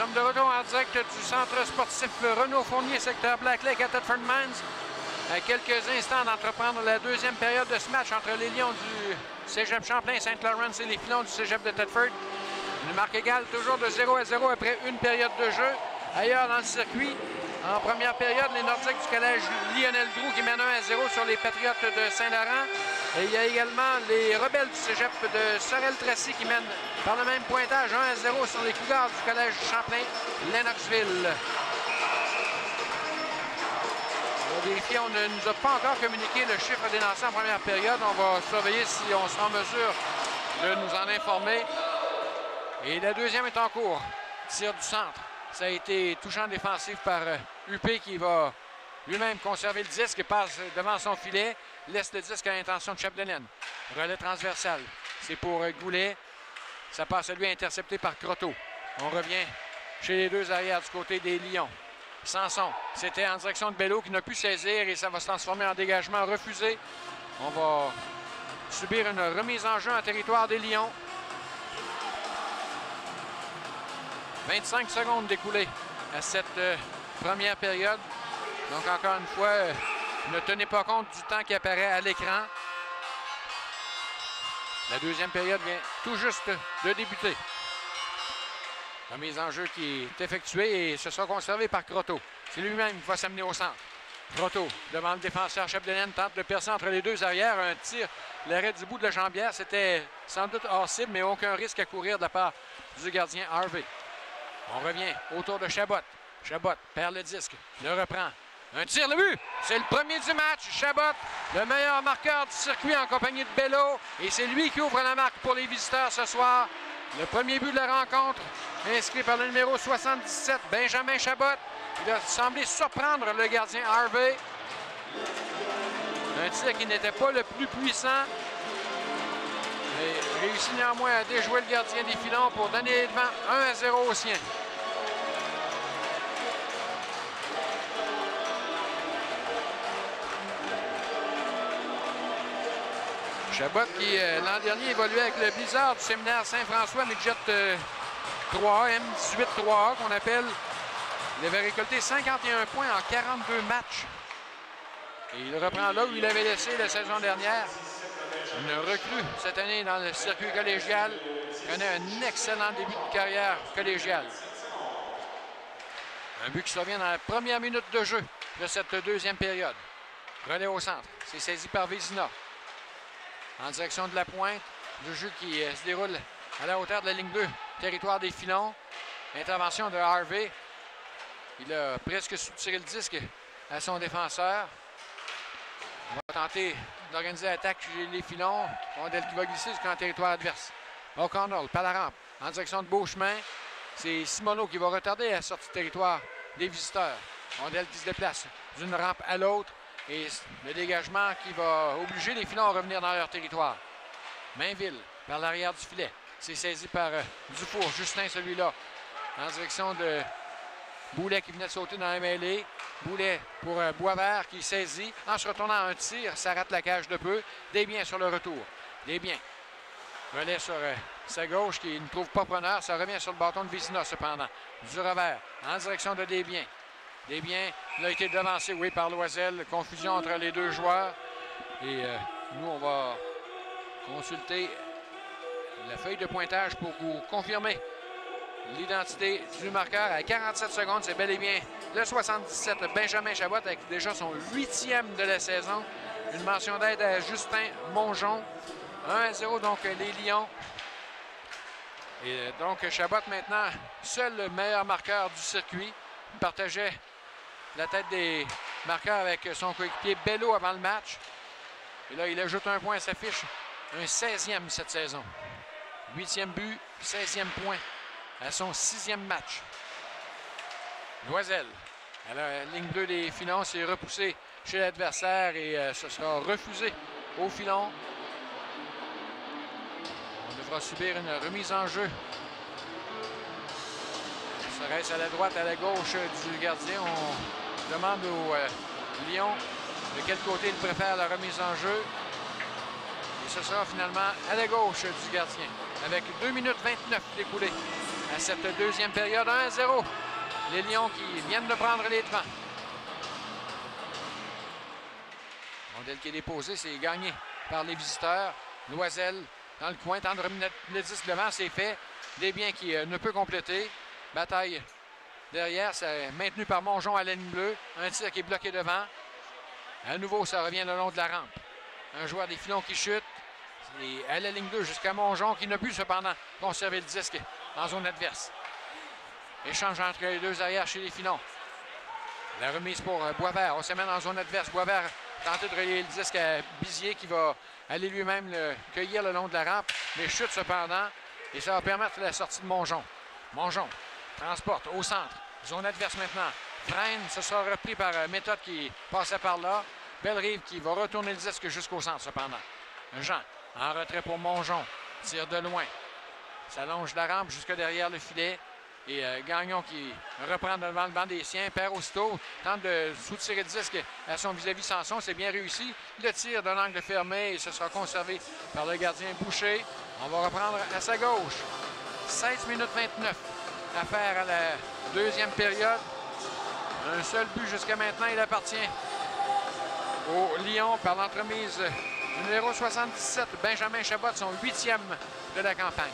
Sommes de retour en direct du centre sportif Renault Fournier, secteur Black Lake à Thetford Mines. À quelques instants d'entreprendre la deuxième période de ce match entre les Lions du Cégep Champlain, Saint-Laurent et les Filons du Cégep de Thetford. Une marque égale toujours de 0 à 0 après une période de jeu. Ailleurs dans le circuit, en première période, les Nordiques du collège Lionel Drou qui mènent 1 à 0 sur les Patriotes de Saint-Laurent. Et il y a également les Rebelles du cégep de Sorel-Tracy qui mènent par le même pointage 1 à 0 sur les Cougars du collège Champlain-Lennoxville. On vérifie, on ne nous a pas encore communiqué le chiffre des lancers en première période. On va surveiller si on sera en mesure de nous en informer. Et la deuxième est en cours. Tir du centre. Ça a été touchant défensif par UP euh, qui va lui-même conserver le disque et passe devant son filet. Laisse le disque à l'intention de Chapdelaine. Relais transversal. C'est pour euh, Goulet. Ça passe à lui intercepté par Croteau. On revient chez les deux arrières du côté des Lions. Sanson, c'était en direction de Bello qui n'a pu saisir et ça va se transformer en dégagement refusé. On va subir une remise en jeu en territoire des Lions. 25 secondes découlées à cette euh, première période. Donc, encore une fois, ne tenez pas compte du temps qui apparaît à l'écran. La deuxième période vient tout juste de débuter. La mise en jeu qui est effectuée et ce sera conservé par Croteau. C'est lui-même qui va s'amener au centre. Croteau, devant le défenseur Chapdelaine, tente de percer entre les deux arrières. Un tir, l'arrêt du bout de la jambière, c'était sans doute hors cible, mais aucun risque à courir de la part du gardien Harvey. On revient autour de Chabot. Chabot perd le disque, le reprend. Un tir de but. C'est le premier du match. Chabot, le meilleur marqueur du circuit en compagnie de Bello. Et c'est lui qui ouvre la marque pour les visiteurs ce soir. Le premier but de la rencontre, inscrit par le numéro 77, Benjamin Chabot. Il a semblé surprendre le gardien Harvey. Un tir qui n'était pas le plus puissant. Mais réussit néanmoins à déjouer le gardien des filons pour donner devant 1 à 0 au sien. Chabot qui, euh, l'an dernier, évoluait avec le Blizzard du séminaire Saint-François, Midget 3A, M18 3A qu'on appelle. Il avait récolté 51 points en 42 matchs. Et il reprend là où il avait laissé la saison dernière. Une recrue cette année dans le circuit collégial. connaît un excellent début de carrière collégiale. Un but qui survient dans la première minute de jeu de cette deuxième période. Relais au centre. C'est saisi par Vézina en direction de la pointe. Le jeu qui euh, se déroule à la hauteur de la ligne 2, territoire des filons. Intervention de Harvey. Il a presque soutiré le disque à son défenseur. On va tenter d'organiser l'attaque chez les filons. Ondel qui va glisser jusqu'en territoire adverse. O'Connell par la rampe en direction de Beauchemin. C'est Simono qui va retarder la sortie de territoire des visiteurs. Ondel qui se déplace d'une rampe à l'autre. Et le dégagement qui va obliger les filons à revenir dans leur territoire. Mainville, par l'arrière du filet. C'est saisi par euh, Dufour. Justin, celui-là, en direction de Boulet qui venait de sauter dans la mêlée. Boulet pour euh, Boisvert qui saisit. En se retournant un tir, ça rate la cage de peu. Desbiens sur le retour. Desbiens. Relais sur euh, sa gauche qui ne trouve pas preneur. Ça revient sur le bâton de Vizina cependant. Du revers en direction de Desbiens. Desbiens il a été devancé, oui, par Loisel. Confusion entre les deux joueurs. Et euh, nous, on va consulter la feuille de pointage pour confirmer l'identité du marqueur. À 47 secondes, c'est bel et bien le 77 Benjamin Chabot avec déjà son huitième de la saison. Une mention d'aide à Justin Mongeon. 1 0 donc les Lions. Et euh, donc Chabot maintenant, seul le meilleur marqueur du circuit. Partageait la tête des marqueurs avec son coéquipier Bello avant le match. Et là, il ajoute un point à sa fiche. Un 16e cette saison. Huitième but, 16e point à son sixième match. Loisel, à la ligne bleue des filons, est repoussé chez l'adversaire et euh, ce sera refusé au filon. On devra subir une remise en jeu. Serait-ce à la droite, à la gauche du gardien? Demande au euh, Lyon de quel côté il préfère la remise en jeu. Et ce sera finalement à la gauche du gardien, avec 2 minutes 29 découlées à cette deuxième période. 1-0. Les Lions qui viennent de prendre les devants. Rondelle qui est déposé, c'est gagné par les visiteurs. Loisel dans le coin, remettre le devant, c'est fait. Des biens qui euh, ne peut compléter. Bataille derrière, c'est maintenu par Mongeon à la ligne bleue. Un tir qui est bloqué devant. À nouveau, ça revient le long de la rampe. Un joueur des filons qui chute. Et à la ligne 2 jusqu'à Mongeon qui n'a pu cependant conserver le disque en zone adverse. Échange entre les deux arrières chez les filons. La remise pour euh, Boisvert. On se met en zone adverse. Boisvert tente de relier le disque à Bizier qui va aller lui-même le cueillir le long de la rampe, mais chute cependant. Et ça va permettre la sortie de Mongeon. Mongeon transporte au centre. Zone adverse maintenant. Freine, ce sera repris par euh, Méthode qui passait par là. Belle-Rive qui va retourner le disque jusqu'au centre cependant. Jean en retrait pour Mongeon. Tire de loin. S'allonge la rampe jusque derrière le filet. Et euh, Gagnon qui reprend devant le banc des siens, perd aussitôt, tente de soutirer le disque à son vis-à-vis Sanson. C'est bien réussi. Le tir d'un angle fermé et ce sera conservé par le gardien Boucher. On va reprendre à sa gauche. 16 minutes 29 à faire à la deuxième période. Un seul but jusqu'à maintenant, il appartient au Lyon par l'entremise numéro 77, Benjamin Chabot, son huitième de la campagne.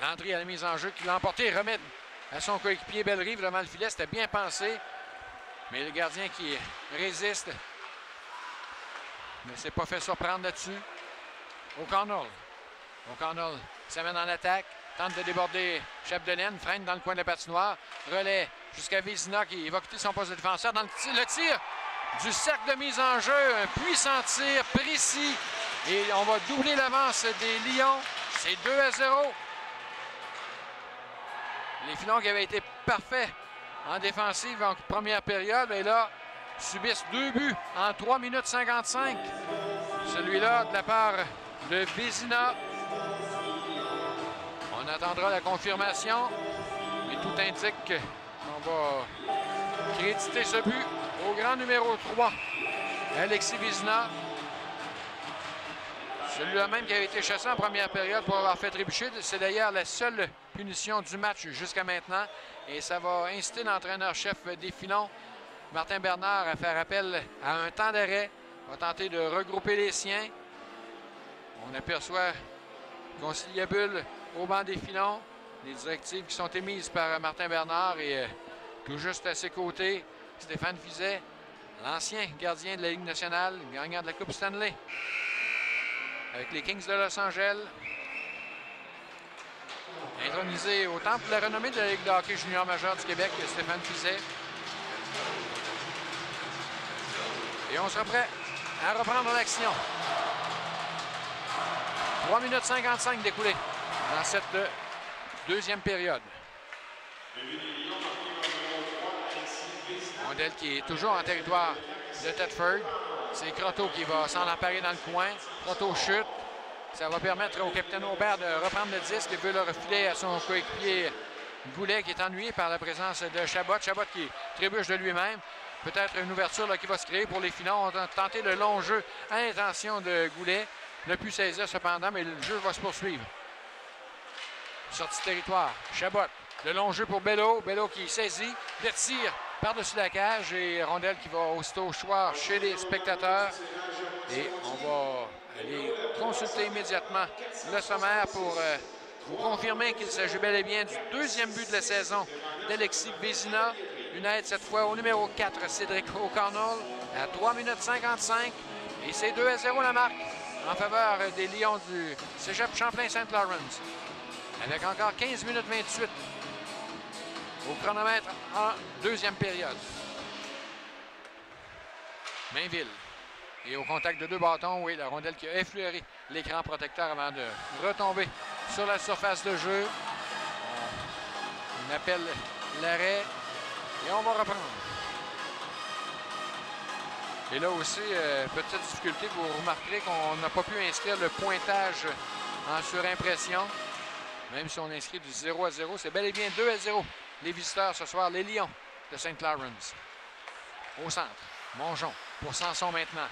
Landry à la mise en jeu qui l'a emporté remet à son coéquipier Bellerive devant le filet. C'était bien pensé. Mais le gardien qui résiste ne s'est pas fait surprendre là-dessus. O'Connell. O'Connell s'amène en attaque. Tente de déborder Chapdelaine. Freine dans le coin de la patinoire. Relais jusqu'à Vizina qui va quitter son poste de défenseur. Dans le tir, du cercle de mise en jeu. Un puissant tir précis. Et on va doubler l'avance des Lions. C'est 2 à 0. Les filons qui avaient été parfaits en défensive en première période, et là, subissent deux buts en 3 minutes 55. Celui-là de la part de Vézina. On attendra la confirmation, mais tout indique qu'on va créditer ce but au grand numéro 3, Alexis Vézina. Celui-là même qui avait été chassé en première période pour avoir fait trébucher. C'est d'ailleurs la seule punition du match jusqu'à maintenant. Et ça va inciter l'entraîneur-chef des filons, Martin Bernard, à faire appel à un temps d'arrêt. va tenter de regrouper les siens. On aperçoit conciliabule au banc des filons. Les directives qui sont émises par Martin Bernard et euh, tout juste à ses côtés, Stéphane Fizet, l'ancien gardien de la Ligue nationale, gagnant de la Coupe Stanley avec les Kings de Los Angeles. Intronisé au temple de la renommée de la Ligue de hockey junior majeur du Québec, Stéphane Fizet. Et on sera prêt à reprendre l'action. 3 minutes 55 découlées dans cette deuxième période. Modèle qui est toujours en territoire de Tedford. C'est Croteau qui va s'en emparer dans le coin. Croteau chute. Ça va permettre au capitaine Aubert de reprendre le disque et veut le refiler à son coéquipier Goulet qui est ennuyé par la présence de Chabot. Chabot qui trébuche de lui-même. Peut-être une ouverture qui va se créer pour les finaux. On va tenter le long jeu à l'intention de Goulet. Ne plus saisir cependant, mais le jeu va se poursuivre. Sortie de territoire. Chabot. Le long jeu pour Bello. Bello qui saisit, le tire par-dessus la cage et Rondelle qui va aussitôt choix chez les spectateurs. Et on va aller consulter immédiatement le sommaire pour euh, vous confirmer qu'il s'agit bel et bien du deuxième but de la saison d'Alexis Bézina. Une aide cette fois au numéro 4, Cédric O'Connell, à 3 minutes 55. Et c'est 2 à 0 la marque en faveur des Lions du Cégep Champlain-Saint-Lawrence. Avec encore 15 minutes 28 au chronomètre en deuxième période. Mainville. Et au contact de deux bâtons, oui, la rondelle qui a effleuré l'écran protecteur avant de retomber sur la surface de jeu. On appelle l'arrêt et on va reprendre. Et là aussi, euh, petite difficulté, vous remarquerez qu'on n'a pas pu inscrire le pointage en surimpression. Même si on inscrit du 0 à 0, c'est bel et bien 2 à 0 les visiteurs ce soir, les Lions de St. Lawrence. Au centre, Mongeon pour Sanson maintenant.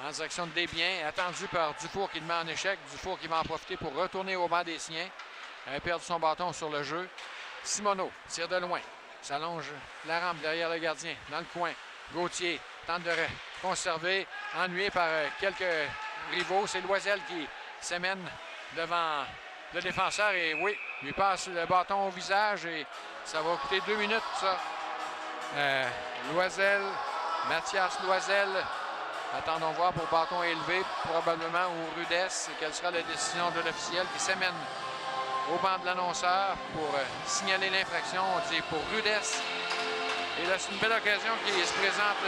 en direction de Desbiens, attendu par Dufour qui le met en échec. Dufour qui va en profiter pour retourner au banc des siens. Il a perdu son bâton sur le jeu. Simoneau tire de loin. S'allonge la rampe derrière le gardien, dans le coin. Gauthier tente de conserver, ennuyé par euh, quelques rivaux. C'est Loisel qui s'amène devant le défenseur et oui, lui passe le bâton au visage et ça va coûter deux minutes, ça. Euh, Loisel, Mathias Loisel, attendons voir pour bâton élevé, probablement au rudesse. Quelle sera la décision de l'officiel qui s'amène au banc de l'annonceur pour euh, signaler l'infraction. On dit pour rudesse. Et là, c'est une belle occasion qui se présente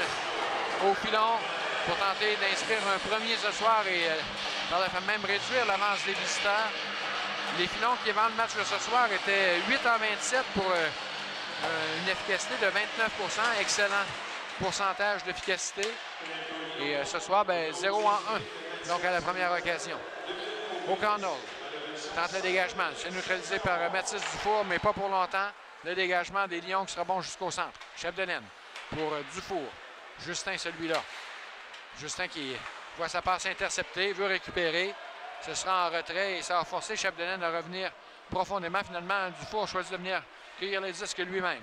au filon pour tenter d'inscrire un premier ce soir et euh, par la même réduire l'avance des visiteurs. Les filons qui vendent le match de ce soir étaient 8 en 27 pour euh, une efficacité de 29% Excellent pourcentage d'efficacité. Et ce soir, ben, 0 en 1, donc à la première occasion. Au O'Connell tente le dégagement. C'est neutralisé par euh, Mathis Dufour, mais pas pour longtemps. Le dégagement des Lions qui sera bon jusqu'au centre. Chef de laine pour euh, Dufour. Justin, celui-là. Justin qui voit sa passe interceptée, veut récupérer. Ce sera en retrait et ça va forcer Chef de laine à revenir profondément. Finalement, Dufour choisit de venir cueillir les disques lui-même.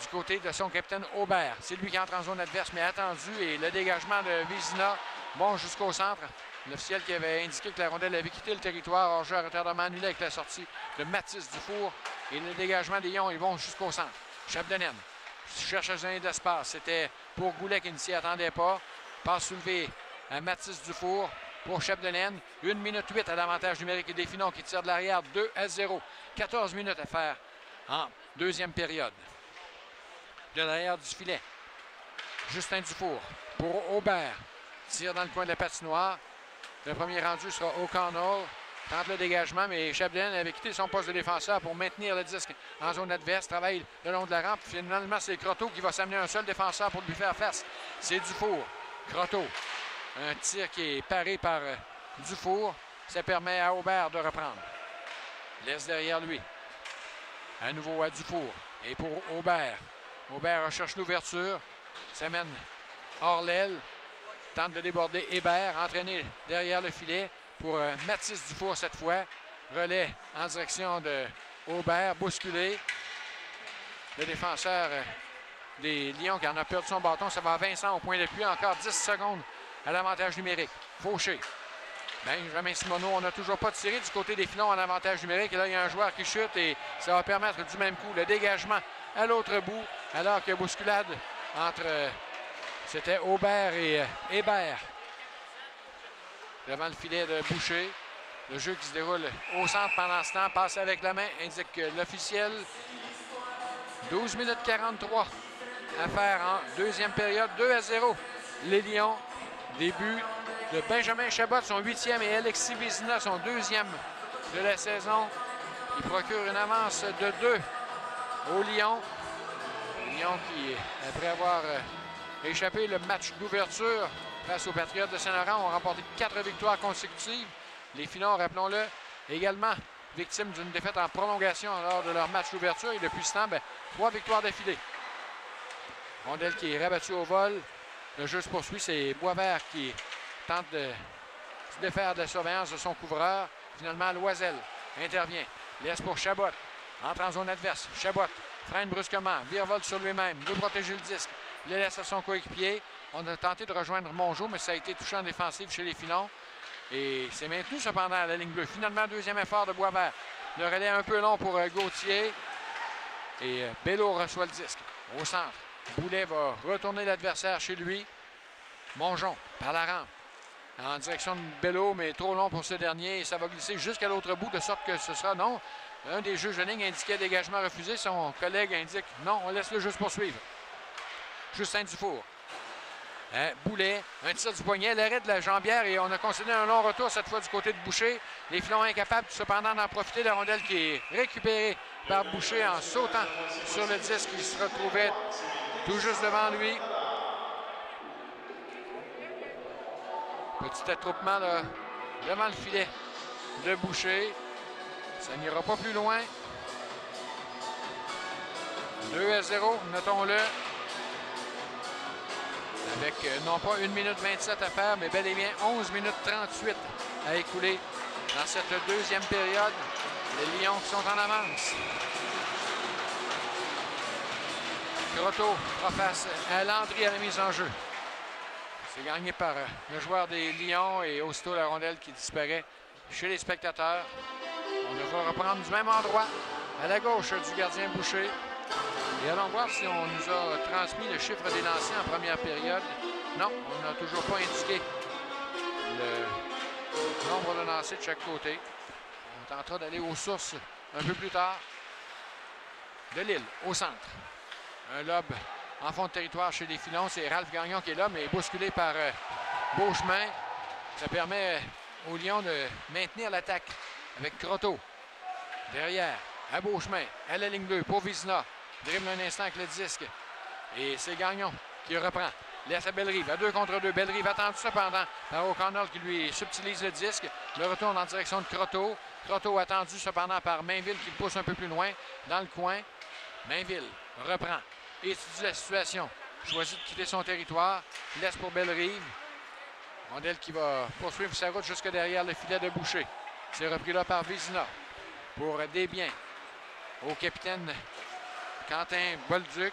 Du côté de son capitaine Aubert. C'est lui qui entre en zone adverse, mais attendu. Et le dégagement de Vizina, bon jusqu'au centre. L'officiel qui avait indiqué que la rondelle avait quitté le territoire hors jeu à retardement annulé avec la sortie de Mathis Dufour et le dégagement des. Ils vont jusqu'au centre. Chapdelaine cherche à donner d'espace. C'était pour Goulet qui ne s'y attendait pas. Passe soulevé à Mathis Dufour pour Chapdelaine. 1 minute 8 à l'avantage numérique des Finons qui tire de l'arrière 2 à 0. 14 minutes à faire en deuxième période. De l'arrière du filet. Justin Dufour pour Aubert. Tire dans le coin de la patinoire. Le premier rendu sera O'Connell. Tente le dégagement, mais Chablin avait quitté son poste de défenseur pour maintenir le disque en zone adverse. Travaille le long de la rampe. Finalement, c'est Croteau qui va s'amener un seul défenseur pour lui faire face. C'est Dufour. Croteau. Un tir qui est paré par euh, Dufour. Ça permet à Aubert de reprendre. Laisse derrière lui. À nouveau à Dufour. Et pour Aubert. Aubert recherche l'ouverture. S'amène hors l'aile. Tente de déborder Hébert, entraîné derrière le filet pour euh, Mathis Dufour cette fois. Relais en direction de Aubert, bousculé. Le défenseur euh, des Lions qui en a perdu son bâton, ça va à Vincent au point d'appui. Encore 10 secondes à l'avantage numérique. Fauché. Benjamin Simoneau, on n'a toujours pas tiré du côté des filons en avantage numérique. Et là, il y a un joueur qui chute et ça va permettre du même coup le dégagement à l'autre bout, alors que bousculade entre euh, c'était Aubert et euh, Hébert. Devant le filet de Boucher. Le jeu qui se déroule au centre pendant ce temps. Passe avec la main, indique l'officiel. 12 minutes 43 à faire en deuxième période. 2 à 0. Les Lions. Début de Benjamin Chabot, son huitième, et Alexis Vizina, son deuxième de la saison. Il procure une avance de 2 aux Lions. Les Lions qui, après avoir euh, échappé le match d'ouverture face aux Patriotes de Saint-Laurent. Ont remporté quatre victoires consécutives. Les Finons, rappelons-le, également victimes d'une défaite en prolongation lors de leur match d'ouverture. Et depuis ce temps, ben, trois victoires d'affilée. Rondelle qui est rabattue au vol. Le jeu se poursuit. C'est Boisvert qui tente de se défaire de la surveillance de son couvreur. Finalement, Loisel intervient. Laisse pour Chabot. Entre en zone adverse. Chabot freine brusquement. Virevole sur lui-même. Veut protéger le disque. Il laisse à son coéquipier. On a tenté de rejoindre Mongeau, mais ça a été touché en défensive chez les Filons. Et c'est maintenu cependant à la ligne bleue. Finalement, deuxième effort de Boisvert. Le relais un peu long pour euh, Gauthier. Et euh, Bello reçoit le disque au centre. Boulet va retourner l'adversaire chez lui. Mongeon par la rampe en direction de Bello, mais trop long pour ce dernier. Ça va glisser jusqu'à l'autre bout, de sorte que ce sera non. Un des juges de ligne indiquait dégagement refusé. Son collègue indique non, on laisse le juste poursuivre. Justin Dufour. Hein, Boulet, un tir du poignet, l'arrêt de la jambière et on a concédé un long retour cette fois du côté de Boucher. Les filons incapables cependant d'en profiter. La rondelle qui est récupérée par Boucher en sautant sur le disque qui se retrouvait tout juste devant lui. Petit attroupement devant le filet de Boucher. Ça n'ira pas plus loin. 2 à 0, notons-le. avec euh, non pas 1 minute 27 à faire, mais bel et bien 11 minutes 38 à écouler dans cette deuxième période. Les Lions qui sont en avance. Grotto fera face à Landry à la mise en jeu. C'est gagné par euh, le joueur des Lions et aussitôt la rondelle qui disparaît chez les spectateurs. On devra reprendre du même endroit à la gauche du gardien Boucher. Et allons voir si on nous a transmis le chiffre des lancers en première période. Non, on n'a toujours pas indiqué le nombre de lancers de chaque côté. On tentera d'aller aux sources un peu plus tard. De l'île, au centre. Un lob en fond de territoire chez les filons. C'est Ralph Gagnon qui est là, mais bousculé par euh, Beauchemin. Ça permet aux Lions de maintenir l'attaque avec Croteau. Derrière, à Beauchemin, à la ligne 2, pour Vizina. Dribble un instant avec le disque. Et c'est Gagnon qui reprend. Laisse à Bellerive, à deux contre deux. Bellerive attendu cependant par O'Connell qui lui subtilise le disque. Le retourne en direction de Croteau. Croteau attendu cependant par Mainville qui le pousse un peu plus loin dans le coin. Mainville reprend, étudie la situation, choisit de quitter son territoire, laisse pour Bellerive. Qui va poursuivre sa route jusque derrière le filet de Boucher. C'est repris là par Vizina pour des biens au capitaine Quentin Bolduc.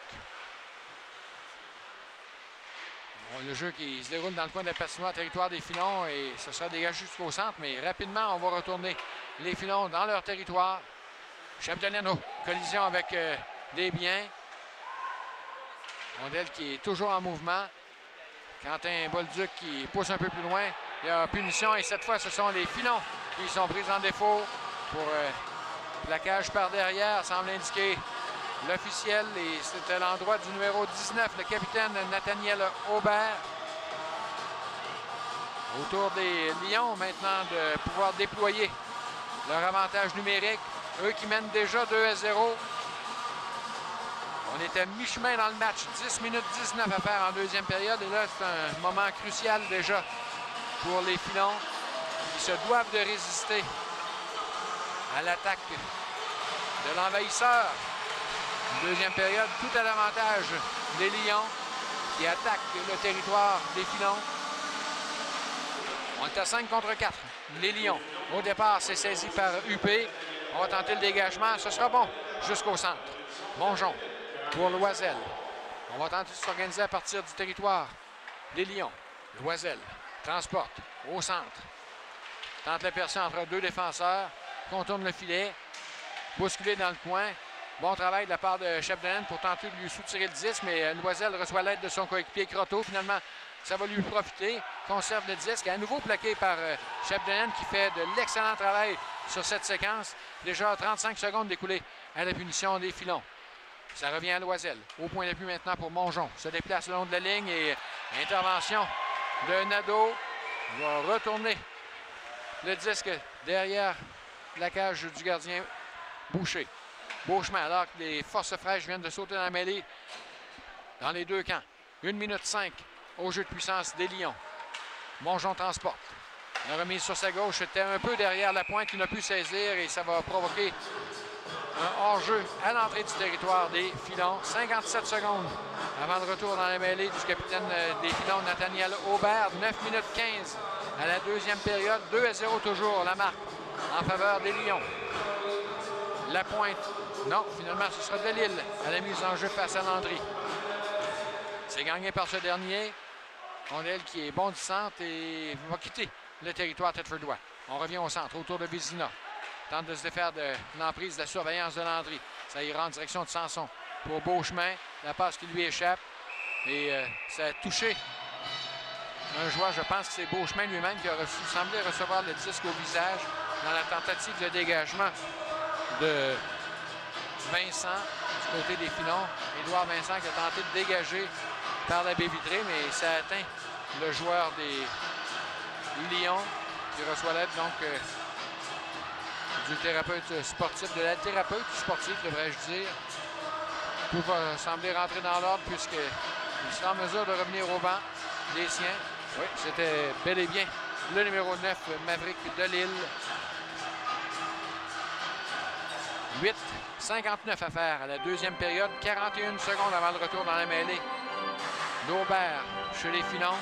le jeu qui se déroule dans le coin de la patinoire, territoire des filons, et ce sera dégagé jusqu'au centre, mais rapidement, on va retourner les filons dans leur territoire. Chapdelaine, collision avec euh, des biens. Rondelle qui est toujours en mouvement. Quentin Bolduc qui pousse un peu plus loin. Il y a punition et cette fois, ce sont les filons qui sont pris en défaut pour euh, plaquage par derrière, semble indiquer l'officiel. Et c'était l'endroit du numéro 19, le capitaine Nathaniel Aubert. Autour des Lions maintenant de pouvoir déployer leur avantage numérique. Eux qui mènent déjà 2 à 0. On était mi-chemin dans le match, 10 minutes 19 à faire en deuxième période. Et là, c'est un moment crucial déjà pour les filons qui se doivent de résister à l'attaque de l'envahisseur. Deuxième période, tout à l'avantage des Lions qui attaquent le territoire des filons. On est à 5 contre 4. Les Lions, au départ, c'est saisi par UP. On va tenter le dégagement. Ce sera bon jusqu'au centre. Bonjon pour Loisel. On va tenter de s'organiser à partir du territoire des Lions. Loisel transporte au centre. Tente percée entre deux défenseurs. Contourne le filet. Bousculé dans le coin. Bon travail de la part de Chapdelaine pour tenter de lui soutirer le 10, mais Loisel reçoit l'aide de son coéquipier Croteau. Finalement, ça va lui profiter. Conserve le disque. À nouveau plaqué par euh, Chapdelaine qui fait de l'excellent travail sur cette séquence. Déjà 35 secondes découlées à la punition des filons. Ça revient à Loisel. Au point d'appui maintenant pour Mongeon. Se déplace le long de la ligne et intervention de Nadeau. Il va retourner le disque derrière la cage du gardien Boucher. Beauchemin, alors que les forces fraîches viennent de sauter dans la mêlée dans les deux camps. Une minute cinq au jeu de puissance des Lions. Mongeon transporte. La remise sur sa gauche était un peu derrière la pointe qu'il n'a pu saisir et ça va provoquer un hors-jeu à l'entrée du territoire des filons. 57 secondes avant le retour dans la mêlée du capitaine euh, des filons, Nathaniel Aubert. 9 minutes 15 à la deuxième période. 2 à 0 toujours la marque en faveur des Lions. La pointe. Non, finalement, ce sera de Lille à la mise en jeu face à Landry. C'est gagné par ce dernier. Ondel qui est bondissante et va quitter le territoire Tetfordois. On revient au centre, autour de Vizina. Tente de se défaire de l'emprise de la surveillance de Landry. Ça ira en direction de Sanson pour Beauchemin. La passe qui lui échappe. Et euh, ça a touché un joueur, je pense que c'est Beauchemin lui-même qui a semblé recevoir le disque au visage dans la tentative de dégagement de Vincent du côté des filons. Édouard Vincent qui a tenté de dégager par la baie vitrée, mais ça atteint le joueur des Lions qui reçoit l'aide donc euh, du thérapeute sportif, de la thérapeute sportive, devrais-je dire. Tout va sembler rentrer dans l'ordre puisqu'il sera en mesure de revenir au banc des siens. Oui, c'était bel et bien le numéro 9, Maverick de Lille. 8, 59 à faire à la deuxième période. 41 secondes avant le retour dans la mêlée. Daubert chez les Filons.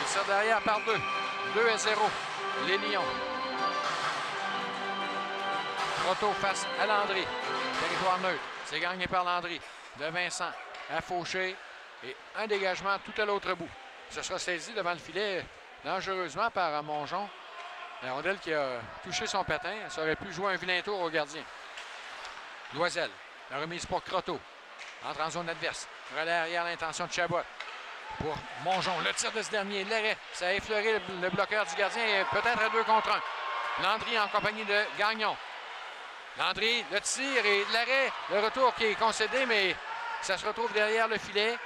Ils sortent derrière par deux. 2 à 0. Les Lions. Proto face à Landry. Territoire neutre. C'est gagné par Landry. De Vincent à Fauché. Et un dégagement tout à l'autre bout. Ce sera saisi devant le filet dangereusement par Mongeon. La rondelle qui a touché son patin. Ça aurait pu jouer un vilain tour au gardien. Loisel. La remise pour Croteau. Entre en zone adverse. Relais arrière l'intention de Chabot. Pour Mongeon. Le tir de ce dernier. L'arrêt. Ça a effleuré le, bloqueur du gardien. Et peut-être à deux contre un. Landry en compagnie de Gagnon. Landry, le tir et l'arrêt. Le retour qui est concédé, mais ça se retrouve derrière le filet.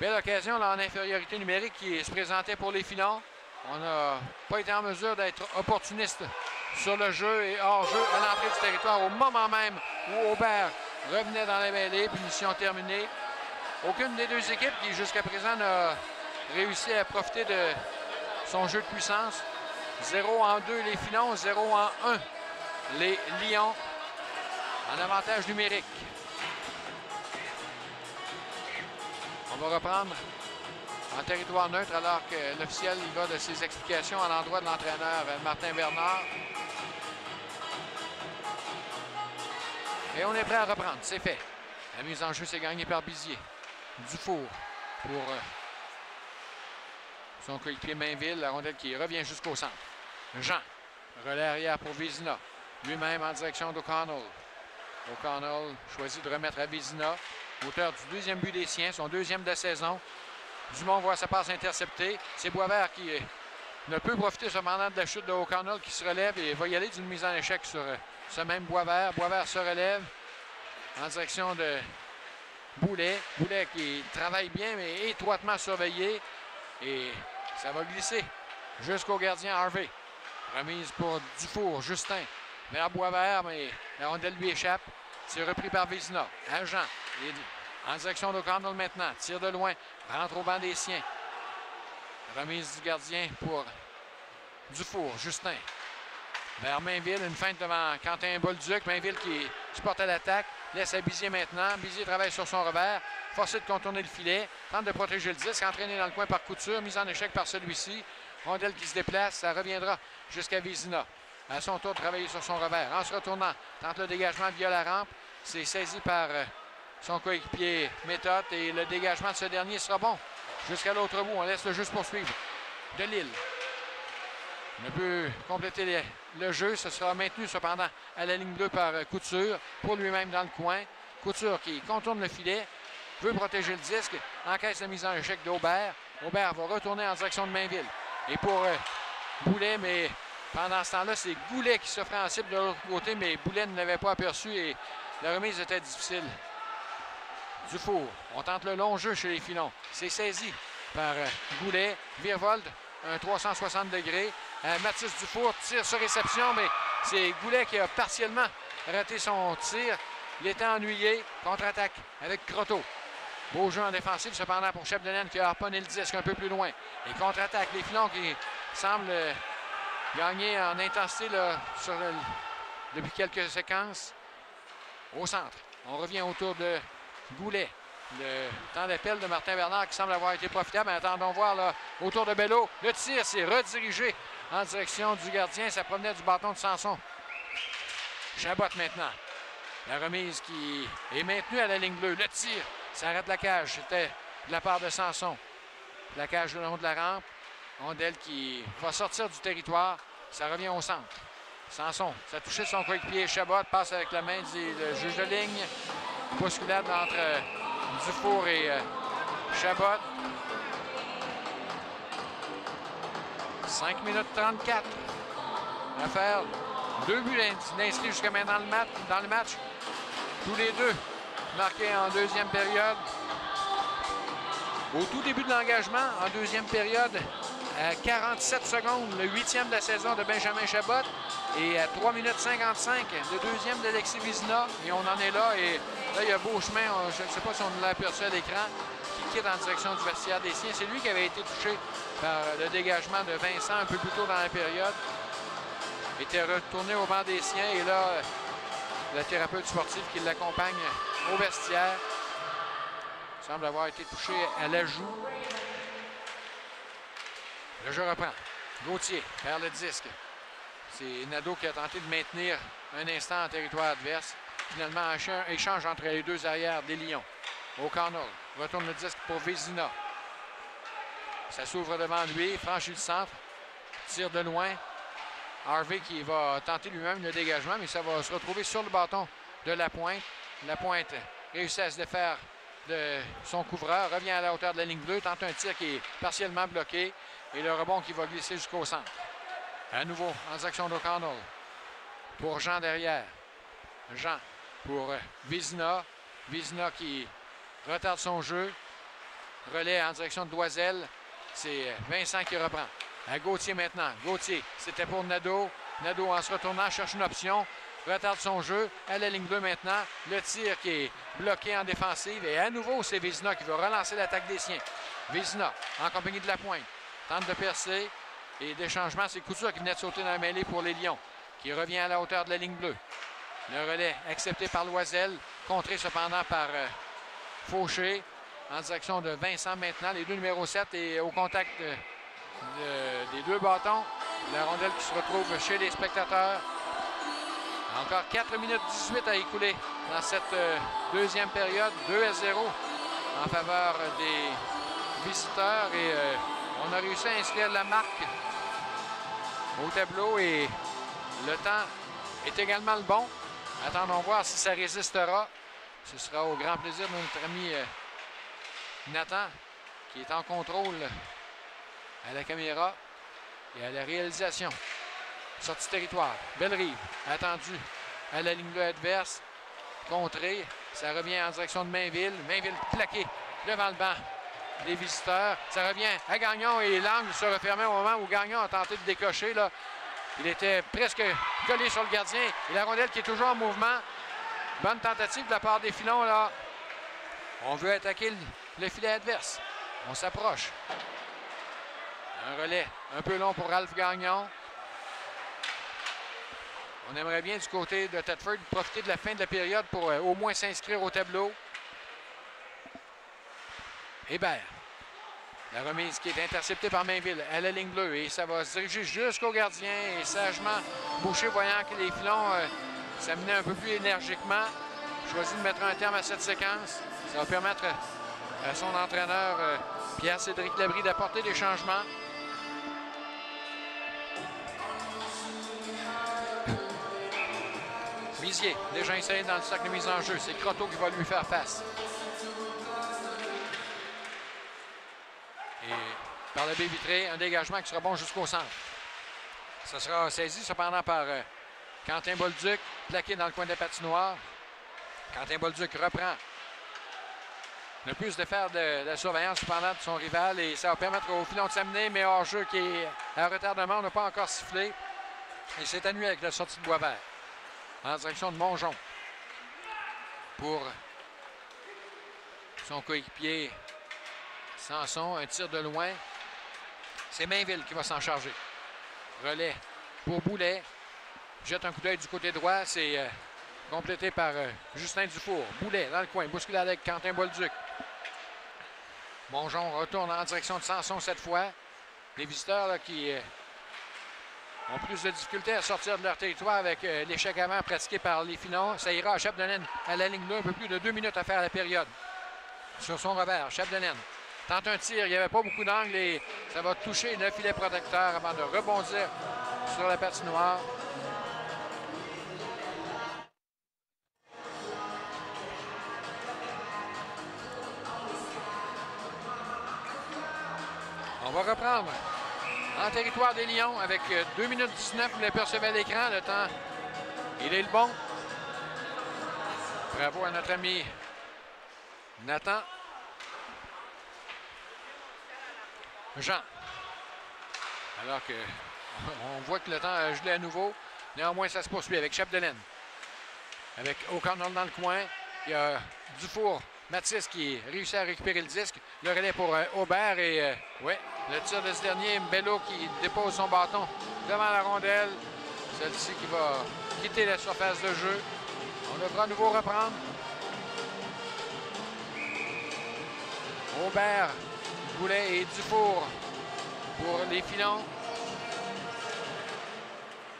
Belle occasion là, en infériorité numérique qui se présentait pour les filons. On n'a pas été en mesure d'être opportuniste sur le jeu et hors-jeu à l'entrée du territoire au moment même où Aubert revenait dans la mêlée. Punition terminée. Aucune des deux équipes qui jusqu'à présent n'a réussi à profiter de son jeu de puissance. 0 en 2 les filons, 0 en 1 les Lions en avantage numérique. On va reprendre en territoire neutre alors que l'officiel va de ses explications à l'endroit de l'entraîneur euh, Martin Bernard. Et on est prêt à reprendre. C'est fait. La mise en jeu, c'est gagné par Bizier. Dufour pour euh, son coéquipier Mainville. La rondelle qui revient jusqu'au centre. Jean. Relais arrière pour Vizina. Lui-même en direction d'O'Connell. O'Connell choisit de remettre à Vizina. Auteur du deuxième but des siens, son deuxième de saison. Dumont voit sa passe interceptée. C'est Boisvert qui euh, ne peut profiter cependant de la chute de O'Connell qui se relève et va y aller d'une mise en échec sur euh, ce même Boisvert. Boisvert se relève en direction de Boulet. Boulet qui travaille bien mais étroitement surveillé. Et ça va glisser jusqu'au gardien Harvey. Remise pour Dufour, Justin vers Boisvert, mais la lui échappe. C'est repris par Vézina. Agent. En direction d'O'Connell maintenant. Tire de loin. Rentre au banc des siens. Remise du gardien pour Dufour. Justin. Vers Mainville. Une feinte devant Quentin Bolduc. Mainville qui se porte à l'attaque. Laisse à Bizier maintenant. Bizier travaille sur son revers. Forcé de contourner le filet. Tente de protéger le disque. Entraîné dans le coin par Couture. Mise en échec par celui-ci. Rondelle qui se déplace. Ça reviendra jusqu'à Vézina. À son tour de travailler sur son revers. En se retournant, tente le dégagement via la rampe. C'est saisi par euh, son coéquipier Méthode et le dégagement de ce dernier sera bon. Jusqu'à l'autre bout, on laisse le juste poursuivre de Lille. Ne peut compléter le jeu. Ce sera maintenu cependant à la ligne bleue par euh, Couture pour lui-même dans le coin. Couture qui contourne le filet, veut protéger le disque, encaisse la mise en échec d'Aubert. Aubert va retourner en direction de Mainville. Et pour euh, Boulet, mais pendant ce temps-là, c'est Goulet qui s'offrait en cible de l'autre côté, mais Boulet ne l'avait pas aperçu et la remise était difficile. Dufour, on tente le long jeu chez les filons. C'est saisi par euh, Goulet. Virevolt, un 360 degrés. Euh, Mathis Dufour tire sur réception, mais c'est Goulet qui a partiellement raté son tir. Il était ennuyé. Contre-attaque avec Croteau. Beau jeu en défensive, cependant, pour Chapdelaine qui a harponné le disque un peu plus loin. Et contre-attaque, les filons qui semblent gagné en intensité depuis quelques séquences au centre. On revient autour de Goulet. Le temps d'appel de Martin Bernard qui semble avoir été profitable. attendons voir là, autour de Bello. Le tir s'est redirigé en direction du gardien. Ça provenait du bâton de Sanson. Chabot maintenant. La remise qui est maintenue à la ligne bleue. Le tir, ça arrête la cage. C'était de la part de Sanson. La cage le long de la rampe. Rondelle qui va sortir du territoire. Ça revient au centre. Sanson, ça a touché son coéquipier Chabot, passe avec la main du juge de ligne. Bousculade entre euh, Dufour et euh, Chabot. 5 minutes 34 à faire. Deux buts inscrits jusqu'à maintenant le, dans le match. Tous les deux marqués en deuxième période. Au tout début de l'engagement, en deuxième période, à 47 secondes, le huitième de la saison de Benjamin Chabot. Et à 3 minutes 55, le deuxième d'Alexis Vizina. Et on en est là. Et là, il y a Beauchemin, je ne sais pas si on l'a aperçu à l'écran, qui quitte en direction du vestiaire des siens. C'est lui qui avait été touché par le dégagement de Vincent un peu plus tôt dans la période. Il était retourné au banc des siens. Et là, le thérapeute sportif qui l'accompagne au vestiaire semble avoir été touché à la joue. Le jeu reprend. Gauthier perd le disque. C'est Nadeau qui a tenté de maintenir un instant en territoire adverse. Finalement, échange entre les deux arrières des Lions. O'Connell retourne le disque pour Vézina. Ça s'ouvre devant lui, franchit le centre, tire de loin. Harvey qui va tenter lui-même le dégagement, mais ça va se retrouver sur le bâton de la pointe. La pointe réussit à se défaire de son couvreur, revient à la hauteur de la ligne bleue, tente un tir qui est partiellement bloqué et le rebond qui va glisser jusqu'au centre. À nouveau, en direction d'O'Connell. Pour Jean derrière. Jean pour Vizina. Vizina qui retarde son jeu. Relais en direction de Doiselle. C'est Vincent qui reprend. À Gauthier maintenant. Gauthier, c'était pour Nadeau. Nadeau, en se retournant, cherche une option. Retarde son jeu. À la ligne bleue maintenant. Le tir qui est bloqué en défensive. Et à nouveau, c'est Vizina qui veut relancer l'attaque des siens. Vizina, en compagnie de la pointe, tente de percer. Et des changements, c'est Couture qui venait de sauter dans la mêlée pour les Lions, qui revient à la hauteur de la ligne bleue. Le relais accepté par Loisel, contré cependant par euh, Fauché en direction de Vincent maintenant. Les deux numéros 7 et au contact des deux bâtons. La rondelle qui se retrouve chez les spectateurs. Encore 4 minutes 18 à écouler dans cette euh, deuxième période. 2 à 0 en faveur des visiteurs. Et euh, on a réussi à inscrire la marque au tableau et le temps est également le bon. Attendons voir si ça résistera. Ce sera au grand plaisir de notre ami euh, Nathan qui est en contrôle à la caméra et à la réalisation. Sortie territoire. Belle rive. Attendu à la ligne bleue adverse. Contré. Ça revient en direction de Mainville. Mainville plaqué devant le banc des visiteurs. Ça revient à Gagnon et l'angle se refermait au moment où Gagnon a tenté de décocher. Là. Il était presque collé sur le gardien. Et la rondelle qui est toujours en mouvement. Bonne tentative de la part des filons. là. On veut attaquer le, filet adverse. On s'approche. Un relais un peu long pour Ralph Gagnon. On aimerait bien du côté de Tedford profiter de la fin de la période pour euh, au moins s'inscrire au tableau. Hébert. La remise qui est interceptée par Mainville à la ligne bleue et ça va se diriger jusqu'au gardien et sagement Boucher voyant que les filons euh, s'amenaient un peu plus énergiquement choisit de mettre un terme à cette séquence. Ça va permettre à son entraîneur euh, Pierre-Cédric Labrie d'apporter des changements. Déjà inséré dans le sac de mise en jeu. C'est Croteau qui va lui faire face. Et par le baie vitré, un dégagement qui sera bon jusqu'au centre. Ça sera saisi cependant par euh, Quentin Bolduc, plaqué dans le coin de la patinoire. Quentin Bolduc reprend. Ne plus de faire de, la surveillance cependant de son rival et ça va permettre au filon de s'amener, mais hors jeu qui est à retardement, n'a pas encore sifflé. Et c'est annulé avec la sortie de Boisvert en direction de Mongeon pour son coéquipier Sanson, un tir de loin. C'est Mainville qui va s'en charger. Relais pour Boulet. Jette un coup d'œil du côté droit. C'est euh, complété par euh, Justin Dufour. Boulet dans le coin. Bousculé avec Quentin Bolduc. Mongeon retourne en direction de Sanson cette fois. Les visiteurs qui euh, ont plus de difficultés à sortir de leur territoire avec l'échec avant pratiqué par les Finons. Ça ira à Chapdelaine à la ligne 2. Un peu plus de deux minutes à faire la période. Sur son revers, Chapdelaine tente un tir. Il n'y avait pas beaucoup d'angle et ça va toucher le filet protecteur avant de rebondir sur la patinoire. On va reprendre en territoire des Lions avec 2 minutes 19. Vous l'apercevez à l'écran. Le temps, il est le bon. Bravo à notre ami Nathan Jean. Alors que on voit que le temps a gelé à nouveau. Néanmoins, ça se poursuit avec Chapdelaine. Avec O'Connell dans le coin. Il y a Dufour, Mathis qui réussit à récupérer le disque. Le relais pour euh, Aubert et euh, ouais, le tir de ce dernier, Mbello qui dépose son bâton devant la rondelle. Celle-ci qui va quitter la surface de jeu. On devra à nouveau reprendre. Aubert, Goulet et Dufour pour les filons.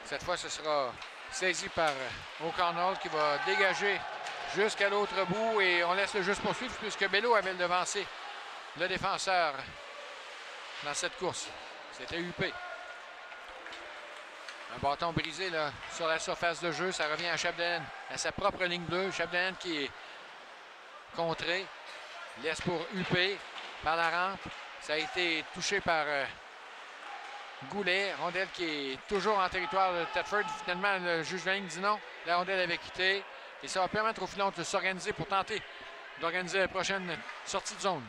Cette fois, ce sera saisi par O'Connell qui va dégager jusqu'à l'autre bout et on laisse le juste poursuivre puisque Bello avait le devancé le défenseur dans cette course. C'était UP. Un bâton brisé là, sur la surface de jeu. Ça revient à Chapdelaine, à sa propre ligne bleue. Chapdelaine qui est contré. Laisse pour UP par la rampe. Ça a été touché par euh, Goulet. Rondelle qui est toujours en territoire de Tedford. Finalement, le juge de dit non. La rondelle avait quitté. Et ça va permettre au filon de s'organiser pour tenter d'organiser la prochaine sortie de zone.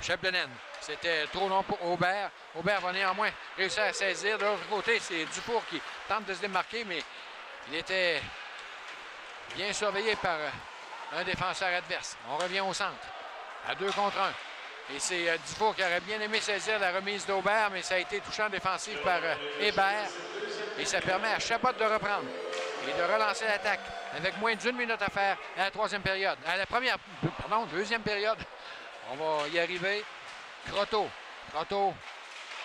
Chapdelaine, c'était trop long pour Aubert. Aubert va néanmoins réussir à saisir. De l'autre côté, c'est Dufour qui tente de se démarquer, mais il était bien surveillé par un défenseur adverse. On revient au centre, à deux contre un. Et c'est euh, Dufour qui aurait bien aimé saisir la remise d'Aubert, mais ça a été touchant défensif par euh, Hébert. Et ça permet à Chabot de reprendre et de relancer l'attaque avec moins d'une minute à faire à la troisième période. À la première, pardon, deuxième période. On va y arriver. Croteau. Croteau.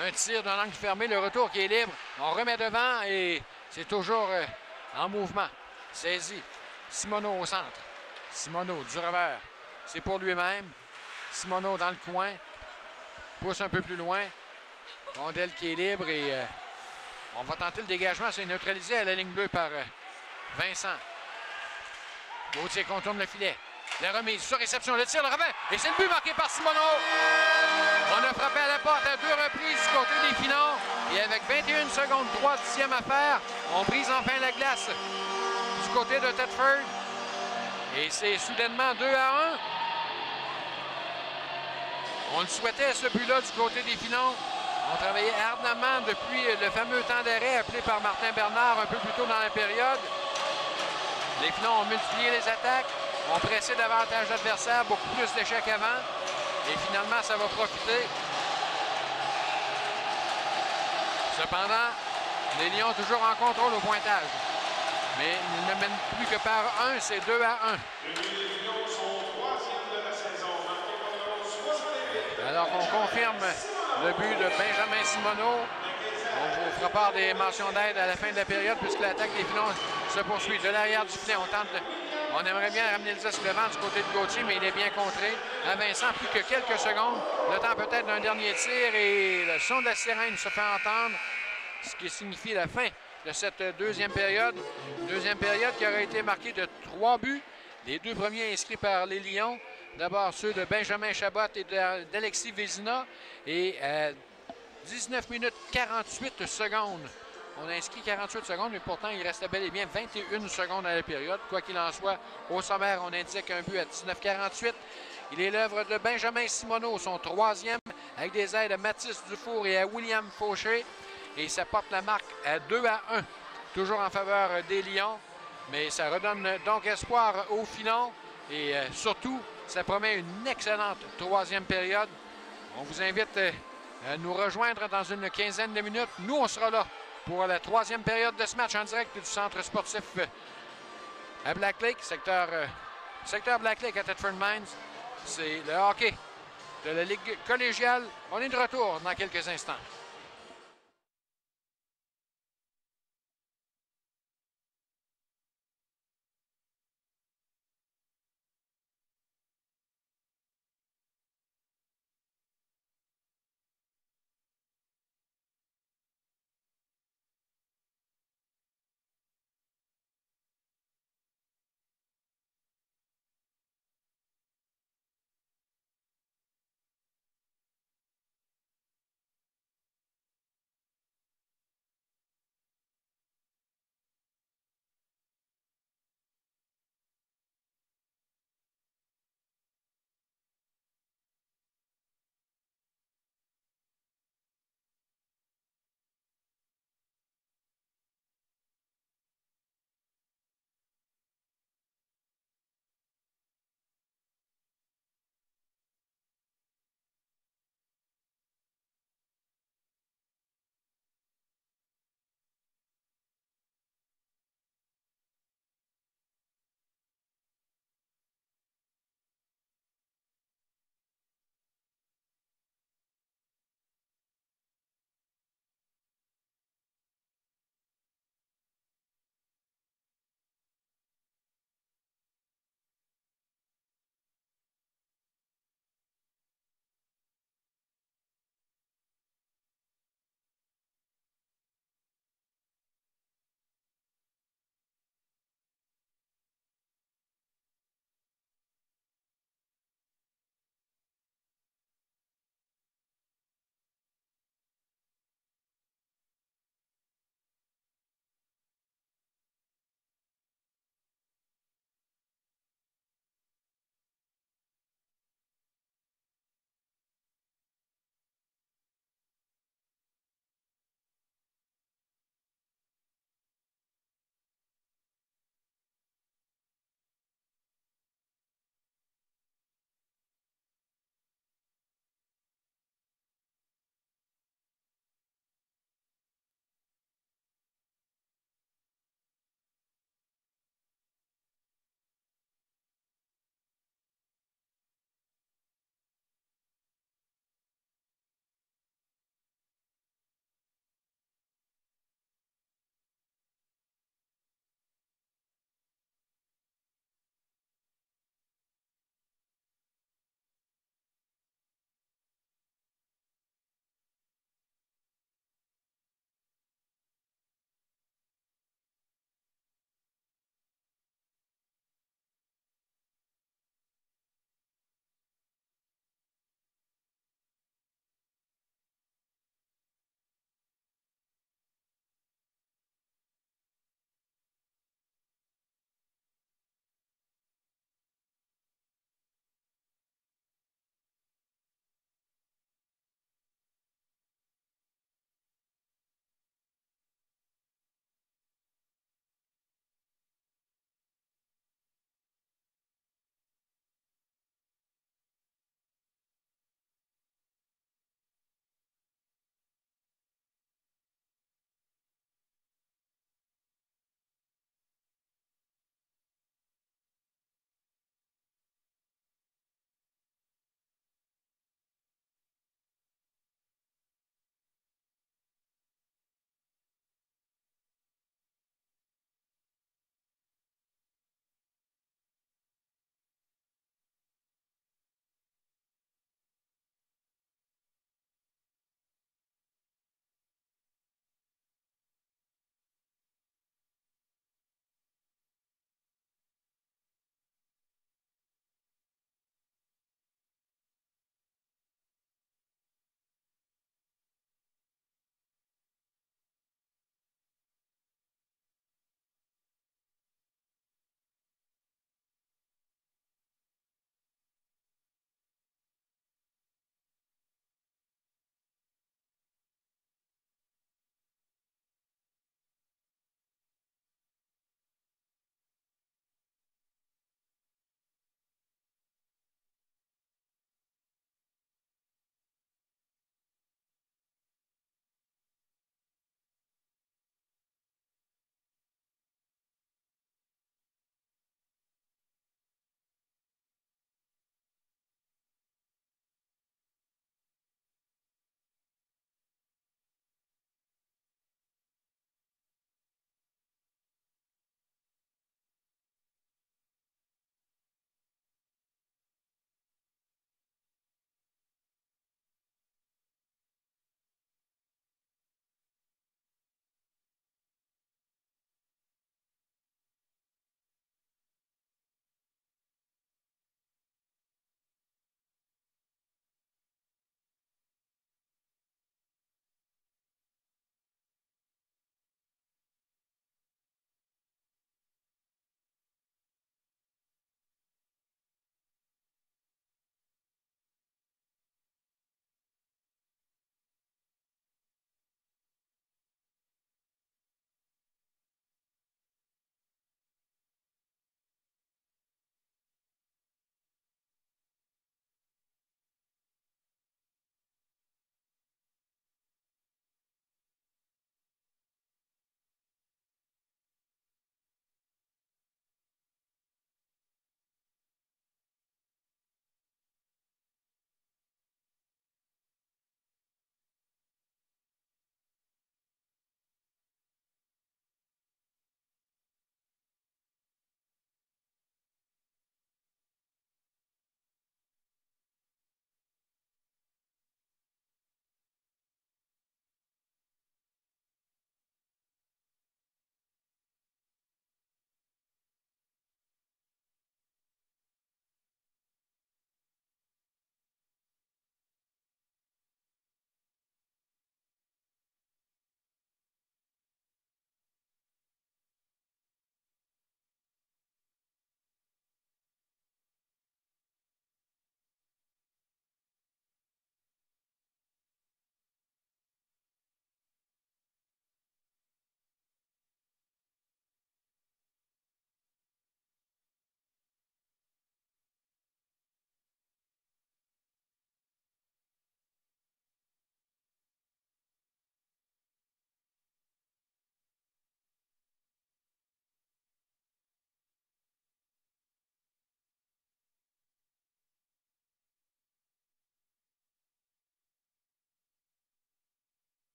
Un tir d'un angle fermé. Le retour qui est libre. On remet devant et c'est toujours euh, en mouvement. Saisi. Simoneau au centre. Simoneau du revers. C'est pour lui-même. Simoneau dans le coin. Pousse un peu plus loin. Rondelle qui est libre et euh, on va tenter le dégagement. C'est neutralisé à la ligne bleue par euh, Vincent. Gauthier contourne le filet. La remise sur réception, le tir, le revers. Et c'est le but marqué par Simoneau. On a frappé à la porte à deux reprises du côté des finaux. Et avec 21 secondes, 3 dixièmes à faire, on brise enfin la glace du côté de Tedford. Et c'est soudainement 2 à 1. On le souhaitait, ce but-là, du côté des finaux. On travaillait ardemment depuis le fameux temps d'arrêt appelé par Martin Bernard un peu plus tôt dans la période. Les Finons ont multiplié les attaques, ont pressé davantage l'adversaire, beaucoup plus d'échecs avant. Et finalement, ça va profiter. Cependant, les Lions toujours en contrôle au pointage. Mais ils ne mènent plus que par un, c'est 2 à 1. Alors qu'on confirme le but de Benjamin Simoneau. On vous fera part des mentions d'aide à la fin de la période puisque l'attaque des Finons se poursuit. De l'arrière du filet, on tente On aimerait bien ramener le disque devant du côté de Gauthier, mais il est bien contré. À Vincent, plus que quelques secondes. Le temps peut-être d'un dernier tir et le son de la sirène se fait entendre, ce qui signifie la fin de cette deuxième période. Deuxième période qui aurait été marquée de trois buts. Les deux premiers inscrits par les Lions. D'abord ceux de Benjamin Chabot et d'Alexis Vézina. Et 19 minutes 48 secondes. On a inscrit 48 secondes, mais pourtant, il restait bel et bien 21 secondes à la période. Quoi qu'il en soit, au sommaire, on indique un but à 19-48. Il est l'œuvre de Benjamin Simoneau, son troisième, avec des aides à Mathis Dufour et à William Fauché. Et ça porte la marque à 2 à 1, toujours en faveur des Lions. Mais ça redonne donc espoir au filon. Et euh, surtout, ça promet une excellente troisième période. On vous invite euh, à nous rejoindre dans une quinzaine de minutes. Nous, on sera là pour la troisième période de ce match en direct du centre sportif euh, à Black Lake, secteur, secteur Black Lake à Thetford Mines. C'est le hockey de la Ligue collégiale. On est de retour dans quelques instants.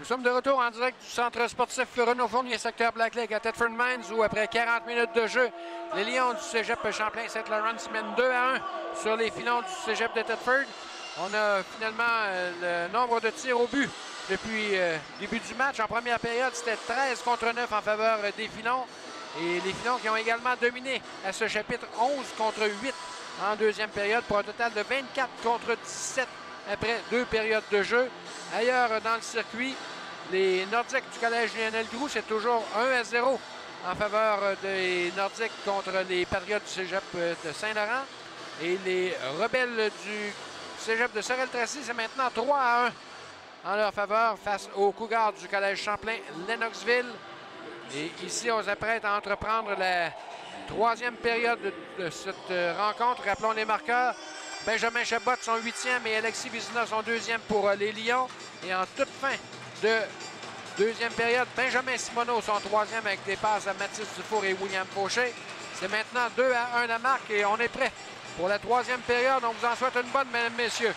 Nous sommes de retour en direct du centre sportif Renaud Fournier, secteur Black Lake à Thetford Mines, où après 40 minutes de jeu, les Lions du cégep Champlain-Saint-Laurent se mènent 2 à 1 sur les filons du cégep de Thetford. On a finalement euh, le nombre de tirs au but depuis le euh, début du match. En première période, c'était 13 contre 9 en faveur des filons. Et les filons qui ont également dominé à ce chapitre 11 contre 8 en deuxième période pour un total de 24 contre 17 après deux périodes de jeu. Ailleurs dans le circuit, les Nordiques du collège Lionel Groux, c'est toujours 1 à 0 en faveur des Nordiques contre les Patriotes du cégep de Saint-Laurent. Et les Rebelles du cégep de Sorel-Tracy, c'est maintenant 3 à 1 en leur faveur face aux Cougars du collège Champlain-Lennoxville. Et ici, on s'apprête à entreprendre la troisième période de cette rencontre. Rappelons les marqueurs. Benjamin Chabot, son huitième, et Alexis Vizina, son deuxième pour euh, les Lions. Et en toute fin de deuxième période, Benjamin Simoneau, son troisième, avec des passes à Mathis Dufour et William Fauché. C'est maintenant 2 à 1 à marque et on est prêt pour la troisième période. On vous en souhaite une bonne, mesdames, messieurs.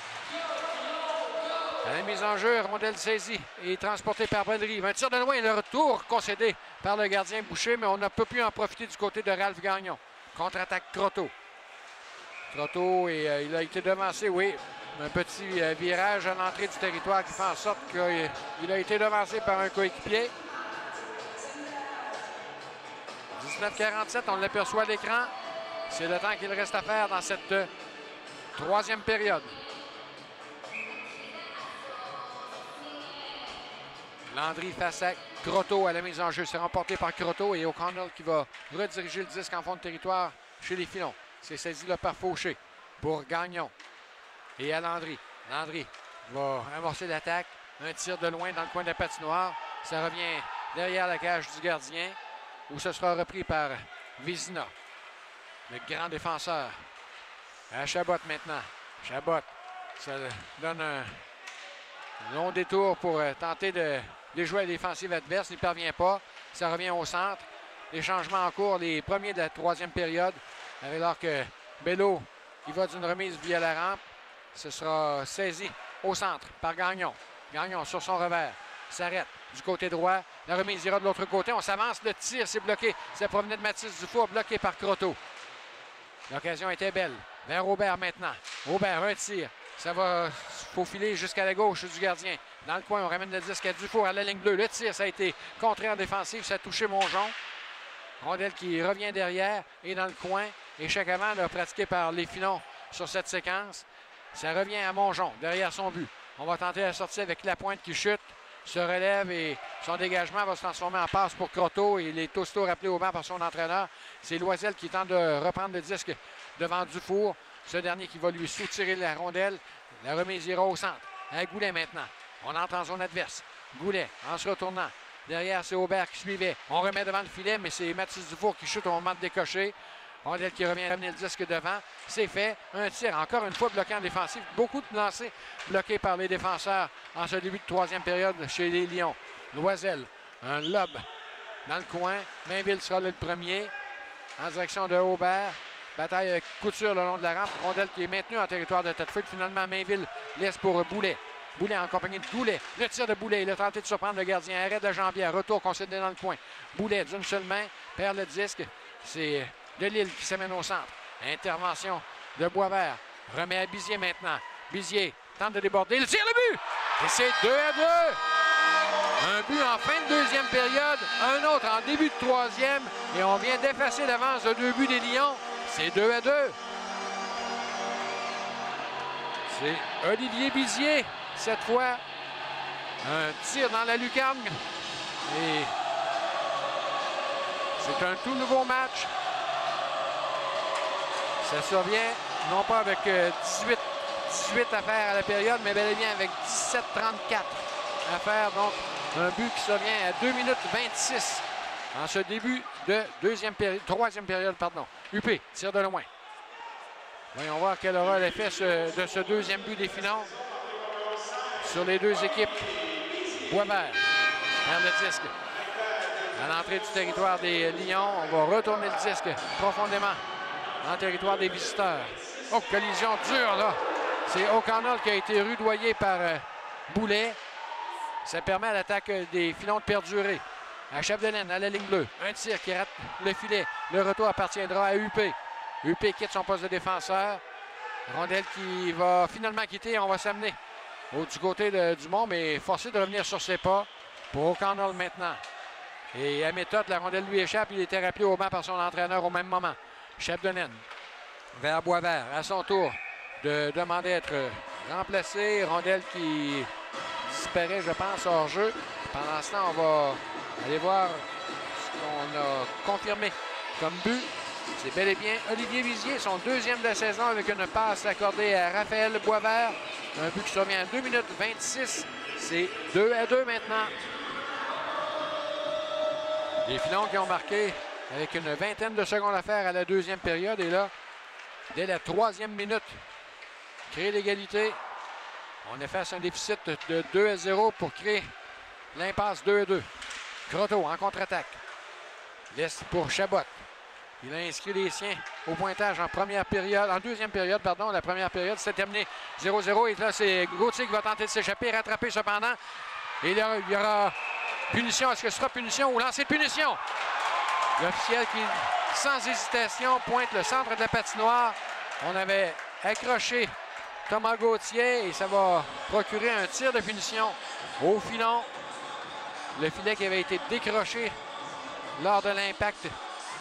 la mise en jeu, rondelle saisie et transportée par Bellery. Un tir de loin, le retour concédé par le gardien Boucher, mais on n'a pas pu en profiter du côté de Ralph Gagnon. Contre-attaque Trotto et euh, il a été devancé, oui. Un petit euh, virage à l'entrée du territoire qui fait en sorte qu'il a été devancé par un coéquipier. 19-47, on l'aperçoit à l'écran. C'est le temps qu'il reste à faire dans cette euh, troisième période. Landry face à Crotto à la mise en jeu. C'est remporté par Crotto et O'Connell qui va rediriger le disque en fond de territoire chez les filons. C'est saisi là par Fauché pour Gagnon. Et à Landry. Landry va amorcer l'attaque. Un tir de loin dans le coin de la patinoire. Ça revient derrière la cage du gardien où ce sera repris par Vizina, le grand défenseur. À Chabot maintenant. Chabot, ça donne un long détour pour euh, tenter de, de jouer à la défensive adverse. Il ne parvient pas. Ça revient au centre. Les changements en cours, les premiers de la troisième période. Alors que Bello, il va d'une remise via la rampe. Ce sera saisi au centre par Gagnon. Gagnon sur son revers. S'arrête du côté droit. La remise ira de l'autre côté. On s'avance. Le tir, c'est bloqué. Ça provenait de Mathis Dufour, bloqué par Croteau. L'occasion était belle. Vers Aubert maintenant. Aubert, un tir. Ça va faufiler jusqu'à la gauche du gardien. Dans le coin, on ramène le disque à Dufour à la ligne bleue. Le tir, ça a été contré en défensive. Ça a touché Mongeon. Rondelle qui revient derrière et dans le coin. Échec avant, pratiqué par les filons sur cette séquence. Ça revient à Mongeon, derrière son but. On va tenter la sortie avec la pointe qui chute, se relève et son dégagement va se transformer en passe pour Croteau. Il est aussitôt rappelé au banc par son entraîneur. C'est Loisel qui tente de reprendre le disque devant Dufour. Ce dernier qui va lui soutirer la rondelle. La remise ira au centre. À Goulet maintenant. On entre en zone adverse. Goulet en se retournant. Derrière, c'est Aubert qui suivait. On remet devant le filet, mais c'est Mathis Dufour qui chute au moment de décocher. Rondel qui revient ramener le disque devant. C'est fait. Un tir, encore une fois, bloqué en défensif. Beaucoup de lancers bloqués par les défenseurs en ce début de troisième période chez les Lions. Loisel, un lob dans le coin. Mainville sera le premier en direction de Aubert. Bataille couture le long de la rampe. Rondel qui est maintenu en territoire de Tetford. Finalement, Mainville laisse pour Boulet. Boulet en compagnie de Boulet. Le tir de Boulet. Il a tenté de surprendre le gardien. Arrêt de jambière. Retour concédé dans le coin. Boulet d'une seule main. Perd le disque. C'est de Lille qui s'amène au centre. Intervention de Boisvert. Remet à Bizier maintenant. Bizier tente de déborder. Il tire le but. Et c'est 2 à 2. Un but en fin de deuxième période. Un autre en début de troisième. Et on vient d'effacer l'avance de deux buts des Lions. C'est 2 à 2. C'est Olivier Bizier cette fois, un tir dans la lucarne. Et c'est un tout nouveau match. Ça survient non pas avec 18, 18 affaires à la période, mais bel et bien avec 17-34 affaires. Donc, un but qui survient à 2 minutes 26 en ce début de deuxième période, troisième période. Pardon. UP, tir de loin. Voyons voir quel aura l'effet de ce deuxième but des finances sur les deux équipes. Boisvert perd le disque. À l'entrée du territoire des Lions, on va retourner le disque profondément le territoire des visiteurs. Oh, collision dure, là. C'est O'Connell qui a été rudoyé par euh, Boulet. Ça permet à l'attaque des filons de perdurer. À Chapdelaine, à la ligne bleue. Un tir qui rate le filet. Le retour appartiendra à UP. UP quitte son poste de défenseur. Rondelle qui va finalement quitter. On va s'amener du côté de Dumont, mais forcé de revenir sur ses pas pour O'Connell maintenant. Et à méthode, la rondelle lui échappe. Il était rappelé au banc par son entraîneur au même moment. Chapdelaine vers Boisvert. À son tour de demander à être remplacé. Rondelle qui disparaît, je pense, hors jeu. Pendant ce temps, on va aller voir ce qu'on a confirmé comme but. C'est bel et bien Olivier Vizier, son deuxième de la saison avec une passe accordée à Raphaël Boisvert. Un but qui survient à 2 minutes 26. C'est 2 à 2 maintenant. Les Filons qui ont marqué avec une vingtaine de secondes à faire à la deuxième période. Et là, dès la troisième minute, créer l'égalité. On est face à un déficit de 2 à 0 pour créer l'impasse 2 à 2. Grotto en contre-attaque. Laisse pour Chabot. Il a inscrit les siens au pointage en première période, en deuxième période, pardon. La première période s'est terminée 0-0. Et là, c'est Gauthier qui va tenter de s'échapper, rattraper cependant. Et il y aura punition. Est-ce que ce sera punition ou lancer de punition? L'officiel qui, sans hésitation, pointe le centre de la patinoire. On avait accroché Thomas Gauthier et ça va procurer un tir de punition au filon. Le filet qui avait été décroché lors de l'impact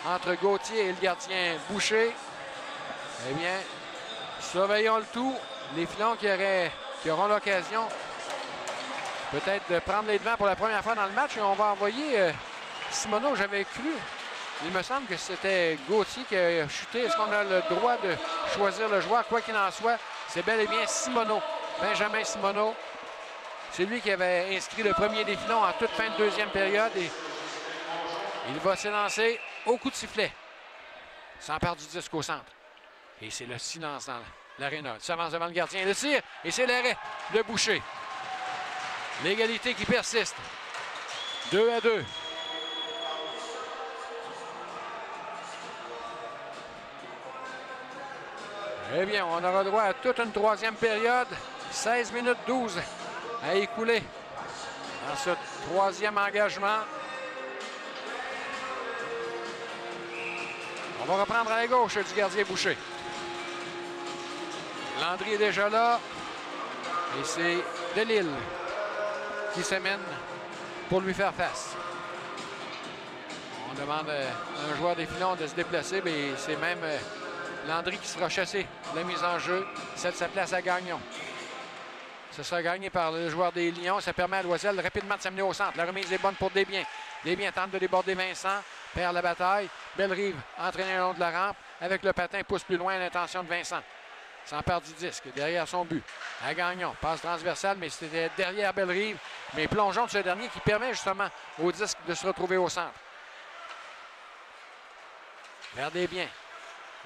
entre Gauthier et le gardien Boucher. Eh bien, surveillons le tout. Les filons qui, qui auront l'occasion peut-être de prendre les devants pour la première fois dans le match. Et on va envoyer euh, j'avais cru. Il me semble que c'était Gauthier qui a chuté. Est-ce qu'on a le droit de choisir le joueur? Quoi qu'il en soit, c'est bel et bien Simoneau. Benjamin Simoneau. C'est lui qui avait inscrit le premier des filons en toute fin de deuxième période. Et il va s'élancer au coup de sifflet. Sans perdre du disque au centre. Et c'est le silence dans l'aréna. Il s'avance devant le gardien. Le tir. Et c'est l'arrêt de Boucher. L'égalité qui persiste. 2 à 2. Eh bien, on aura droit à toute une troisième période. 16 minutes 12 à écouler dans ce troisième engagement. On va reprendre à gauche du gardien Boucher. Landry est déjà là. Et c'est Delille qui s'amène pour lui faire face. On demande à un joueur des filons de se déplacer, mais c'est même euh, Landry qui sera chassé. La mise en jeu, celle de sa place à Gagnon. Ce sera gagné par le joueur des Lions. Ça permet à Loisel rapidement de s'amener au centre. La remise est bonne pour Desbiens. Desbiens tente de déborder Vincent, perd la bataille. Belle-Rive entraîné le long de la rampe. Avec le patin, pousse plus loin l'intention de Vincent. Perdre du disque, derrière son but. À Gagnon, passe transversale, mais c'était derrière Belle-Rive. Mais plongeons de ce dernier qui permet justement au disque de se retrouver au centre. Regardez bien.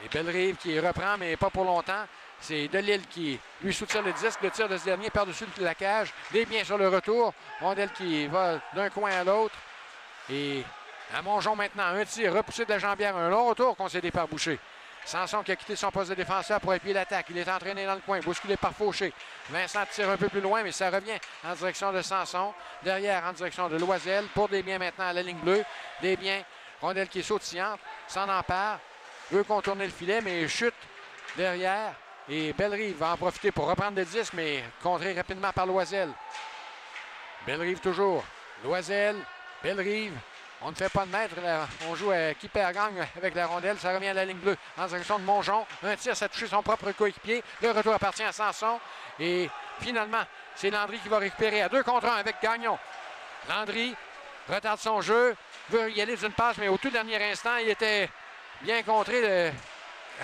Et Belle-Rive qui reprend, mais pas pour longtemps. C'est Delille qui lui soutient le disque. Le tir de ce dernier par-dessus la cage. Des biens sur le retour. Rondelle qui va d'un coin à l'autre. Et à Mongeon maintenant, un tir repoussé de la jambière. Un long retour concédé par Boucher. Sanson qui a quitté son poste de défenseur pour appuyer l'attaque. Il est entraîné dans le coin, bousculé par Fauché. Vincent tire un peu plus loin, mais ça revient en direction de Sanson. Derrière, en direction de Loisel. Pour des biens maintenant à la ligne bleue. Des biens. Rondelle qui est sautillante, s'en empare, veut contourner le filet, mais chute derrière. Et Bellerive va en profiter pour reprendre le disque, mais contré rapidement par Loisel. Bellerive toujours. Loisel, Bellerive. On ne fait pas de mètre. On joue à qui perd gagne avec la rondelle. Ça revient à la ligne bleue en direction de Mongeon. Un tir, ça a touché son propre coéquipier. Le retour appartient à Sanson. Et finalement, c'est Landry qui va récupérer à deux contre un avec Gagnon. Landry retarde son jeu, veut y aller d'une passe, mais au tout dernier instant, il était bien contré de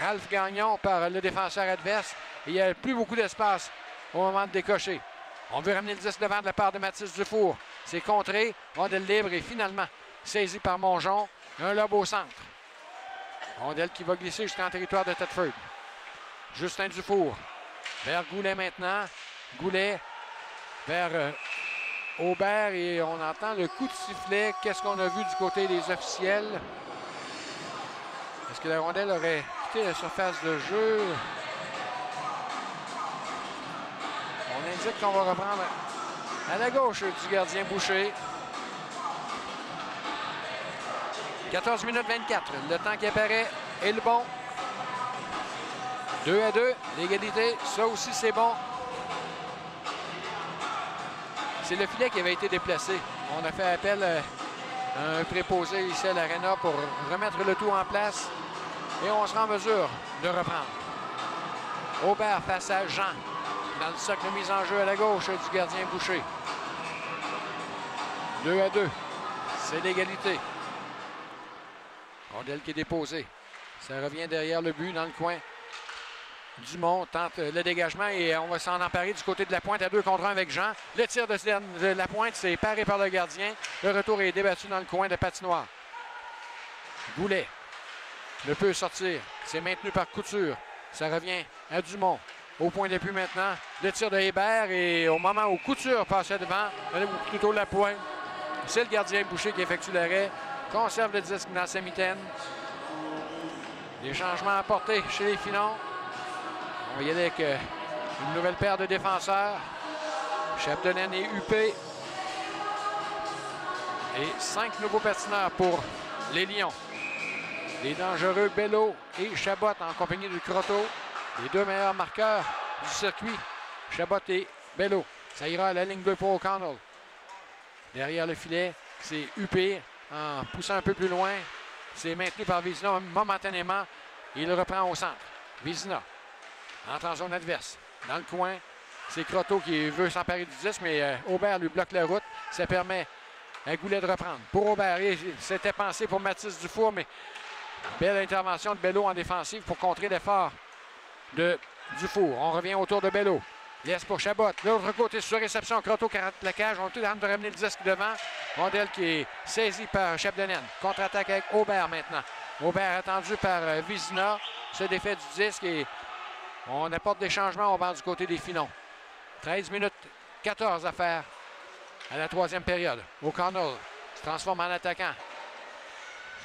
Ralph Gagnon par le défenseur adverse. il n'y a plus beaucoup d'espace au moment de décocher. On veut ramener le 10 devant de la part de Mathis Dufour. C'est contré, rondelle libre et finalement saisi par Mongeon. Un lobe au centre. Rondelle qui va glisser jusqu'en territoire de Thetford. Justin Dufour vers Goulet maintenant. Goulet vers euh, Aubert et on entend le coup de sifflet. Qu'est-ce qu'on a vu du côté des officiels? Est-ce que la rondelle aurait quitté la surface de jeu? On indique qu'on va reprendre à la gauche du gardien Boucher. 14 minutes 24. Le temps qui apparaît est le bon. 2 à 2, l'égalité. Ça aussi, c'est bon. C'est le filet qui avait été déplacé. On a fait appel euh, un préposé ici à l'Arena pour remettre le tout en place. Et on sera en mesure de reprendre. Aubert face à Jean. Dans le socle mise en jeu à la gauche du gardien Boucher. 2 à 2. C'est l'égalité. Rondelle qui est déposée. Ça revient derrière le but dans le coin. Dumont tente le dégagement et on va s'en emparer du côté de la pointe à deux contre un avec Jean. Le tir de la pointe, c'est paré par le gardien. Le retour est débattu dans le coin de patinoire. Goulet ne peut sortir. C'est maintenu par Couture. Ça revient à Dumont. Au point d'appui maintenant, le tir de Hébert et au moment où Couture passait devant, plutôt la pointe, c'est le gardien Boucher qui effectue l'arrêt. Conserve le disque dans sa mitaine. Des changements apportés chez les Finons. On y aller avec euh, une nouvelle paire de défenseurs. Chapdelaine et Huppé. Et cinq nouveaux patineurs pour les Lions. Les dangereux Bello et Chabot en compagnie de Croteau. Les deux meilleurs marqueurs du circuit, Chabot et Bello. Ça ira à la ligne bleue pour O'Connell. Derrière le filet, c'est Huppé en poussant un peu plus loin. C'est maintenu par Vizina momentanément. Il reprend au centre. Vizina entre en zone adverse. Dans le coin, c'est Croteau qui veut s'emparer du 10, mais euh, Aubert lui bloque la route. Ça permet à Goulet de reprendre. Pour Aubert, c'était pensé pour Mathis Dufour, mais belle intervention de Bello en défensive pour contrer l'effort de Dufour. On revient autour de Bello. Laisse pour Chabot. L'autre côté, sur réception, Croteau qui rate la cage. On est train de ramener le disque devant. Rondelle qui est saisi par Chapdelaine. Contre-attaque avec Aubert maintenant. Aubert attendu par euh, Vizina. Se défait du disque et on apporte des changements. On va du côté des Finons. 13 minutes 14 à faire à la troisième période. O'Connell se transforme en attaquant.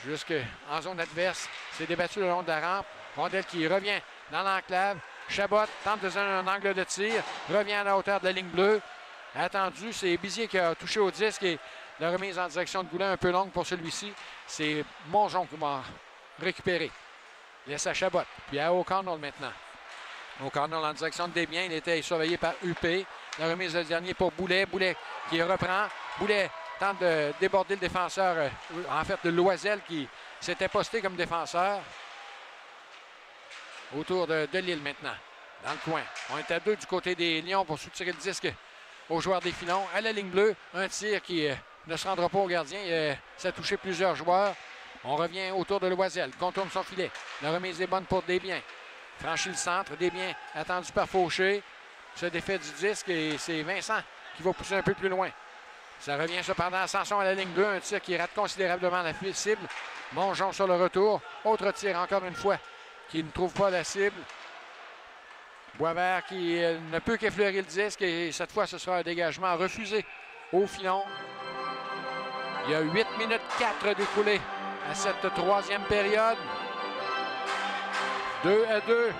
Jusqu'en zone adverse. C'est débattu le long de la rampe. Rondelle qui revient dans l'enclave. Chabot tente de donner un angle de tir. Revient à la hauteur de la ligne bleue. Attendu, c'est Bizier qui a touché au disque et la remise en direction de Goulet un peu longue pour celui-ci. C'est Monjon qui va récupérer. Laisse à Chabot. Puis à O'Connell maintenant. O'Connell en direction de Desbiens. Il était surveillé par UP. La remise de dernier pour Boulet. Boulet qui reprend. Boulet tente de déborder le défenseur, euh, en fait, de Loisel qui s'était posté comme défenseur. Autour de, de Lille maintenant, dans le coin. On est à deux du côté des Lions pour soutirer le disque aux joueurs des Filons. À la ligne bleue, un tir qui euh, ne se rendra pas au gardien. Euh, ça a touché plusieurs joueurs. On revient autour de Loisel, contourne son filet. La remise est bonne pour Desbiens. Franchit le centre. Desbiens attendu par Fauché. Se défait du disque et c'est Vincent qui va pousser un peu plus loin. Ça revient cependant à à la ligne 2. Un tir qui rate considérablement la cible. Mongeon sur le retour. Autre tir encore une fois qui ne trouve pas la cible. Boisvert qui ne peut qu'effleurer le disque et cette fois ce sera un dégagement refusé au filon. Il y a 8 minutes 4 découlées à cette troisième période. 2 à 2.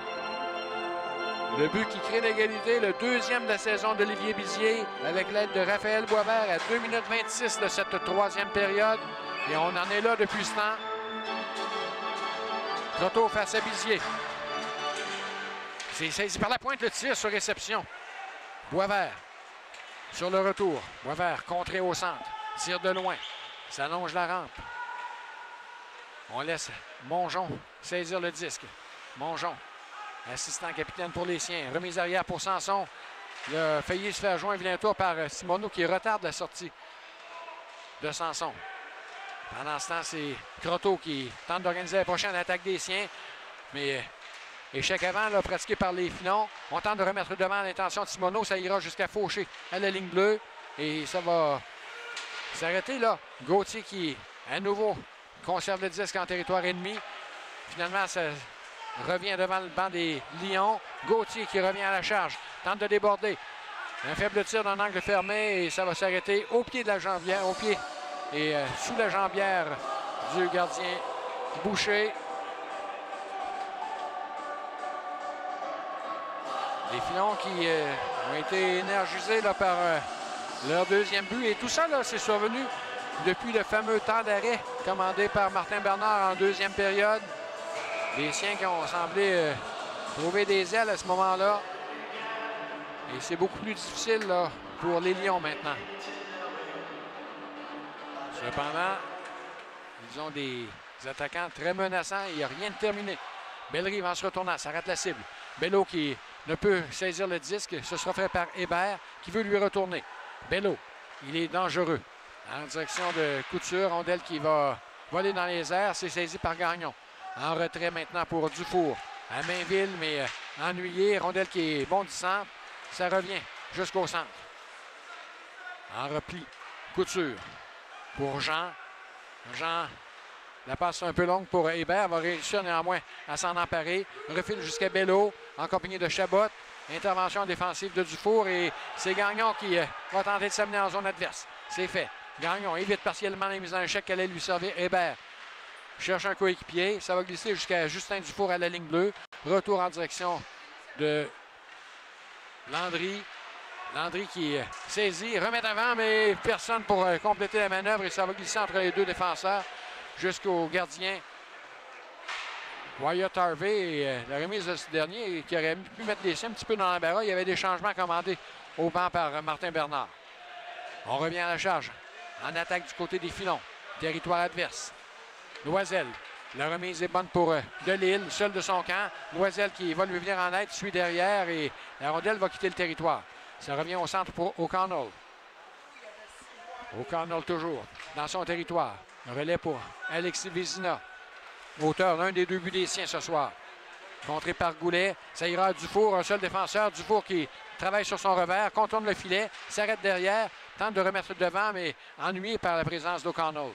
Le but qui crée l'égalité, le deuxième de la saison d'Olivier Bizier, avec l'aide de Raphaël Boisvert à 2 minutes 26 de cette troisième période. Et on en est là depuis ce temps. Trotto face à Bizier. C'est saisi par la pointe, le tir sur réception. Boisvert sur le retour. Boisvert contré au centre. Tire de loin. S'allonge la rampe. On laisse Mongeon saisir le disque. Mongeon, assistant capitaine pour les siens. Remise arrière pour Sanson. Il a failli se faire joindre tour par euh, Simono qui retarde la sortie de Sanson. Pendant ce temps, c'est Croteau qui tente d'organiser la prochaine attaque des siens. Mais euh, échec avant, pratiqué par les Finons. On tente de remettre devant l'intention de Simono. Ça ira jusqu'à Fauché à la ligne bleue. Et ça va s'arrêter là. Gauthier qui, à nouveau, conserve le disque en territoire ennemi. Finalement, ça revient devant le banc des Lions. Gauthier qui revient à la charge, tente de déborder. Un faible tir d'un angle fermé et ça va s'arrêter au pied de la jambière, au pied et euh, sous la jambière du gardien Boucher. Les filons qui euh, ont été énergisés là, par euh, leur deuxième but. Et tout ça, c'est survenu depuis le fameux temps d'arrêt commandé par Martin Bernard en deuxième période. Les siens qui ont semblé euh, trouver des ailes à ce moment-là. Et c'est beaucoup plus difficile pour les Lions maintenant. Cependant, ils ont des attaquants très menaçants. Il n'y a rien de terminé. Bellerive en se retournant, ça rate la cible. Bello qui ne peut saisir le disque. Ce sera fait par Hébert qui veut lui retourner. Bello, il est dangereux. En direction de Couture, rondelle qui va voler dans les airs. C'est saisi par Gagnon. En retrait maintenant pour Dufour. À Mainville, mais euh, ennuyé. Rondelle qui est bondissante. Ça revient jusqu'au centre. En repli. Couture. Pour Jean. Jean la passe un peu longue pour Hébert. Va réussir néanmoins à s'en emparer. Refile jusqu'à Bello en compagnie de Chabot. Intervention défensive de Dufour et c'est Gagnon qui euh, va tenter de s'amener en zone adverse. C'est fait. Gagnon évite partiellement la mise en échec qu'allait lui servir Hébert. Cherche un coéquipier. Ça va glisser jusqu'à Justin Dufour à la ligne bleue. Retour en direction de Landry. Landry qui euh, saisit, remet avant, mais personne pour euh, compléter la manœuvre et ça va glisser entre les deux défenseurs jusqu'au gardien Wyatt Harvey. Euh, la remise de ce dernier qui aurait pu mettre siens un petit peu dans l'embarras. Il y avait des changements commandés au banc par Martin Bernard. On revient à la charge. En attaque du côté des filons. Territoire adverse. Loisel. La remise est bonne pour euh, Delille, seul de son camp. Loisel qui va lui venir en aide, suit derrière et la rondelle va quitter le territoire. Ça revient au centre pour O'Connell. O'Connell toujours dans son territoire. relais pour Alexis Vézina, auteur d'un des deux buts des siens ce soir. Contré par Goulet, ça ira à Dufour, un seul défenseur. Dufour qui travaille sur son revers, contourne le filet, s'arrête derrière, tente de remettre devant, mais ennuyé par la présence d'O'Connell.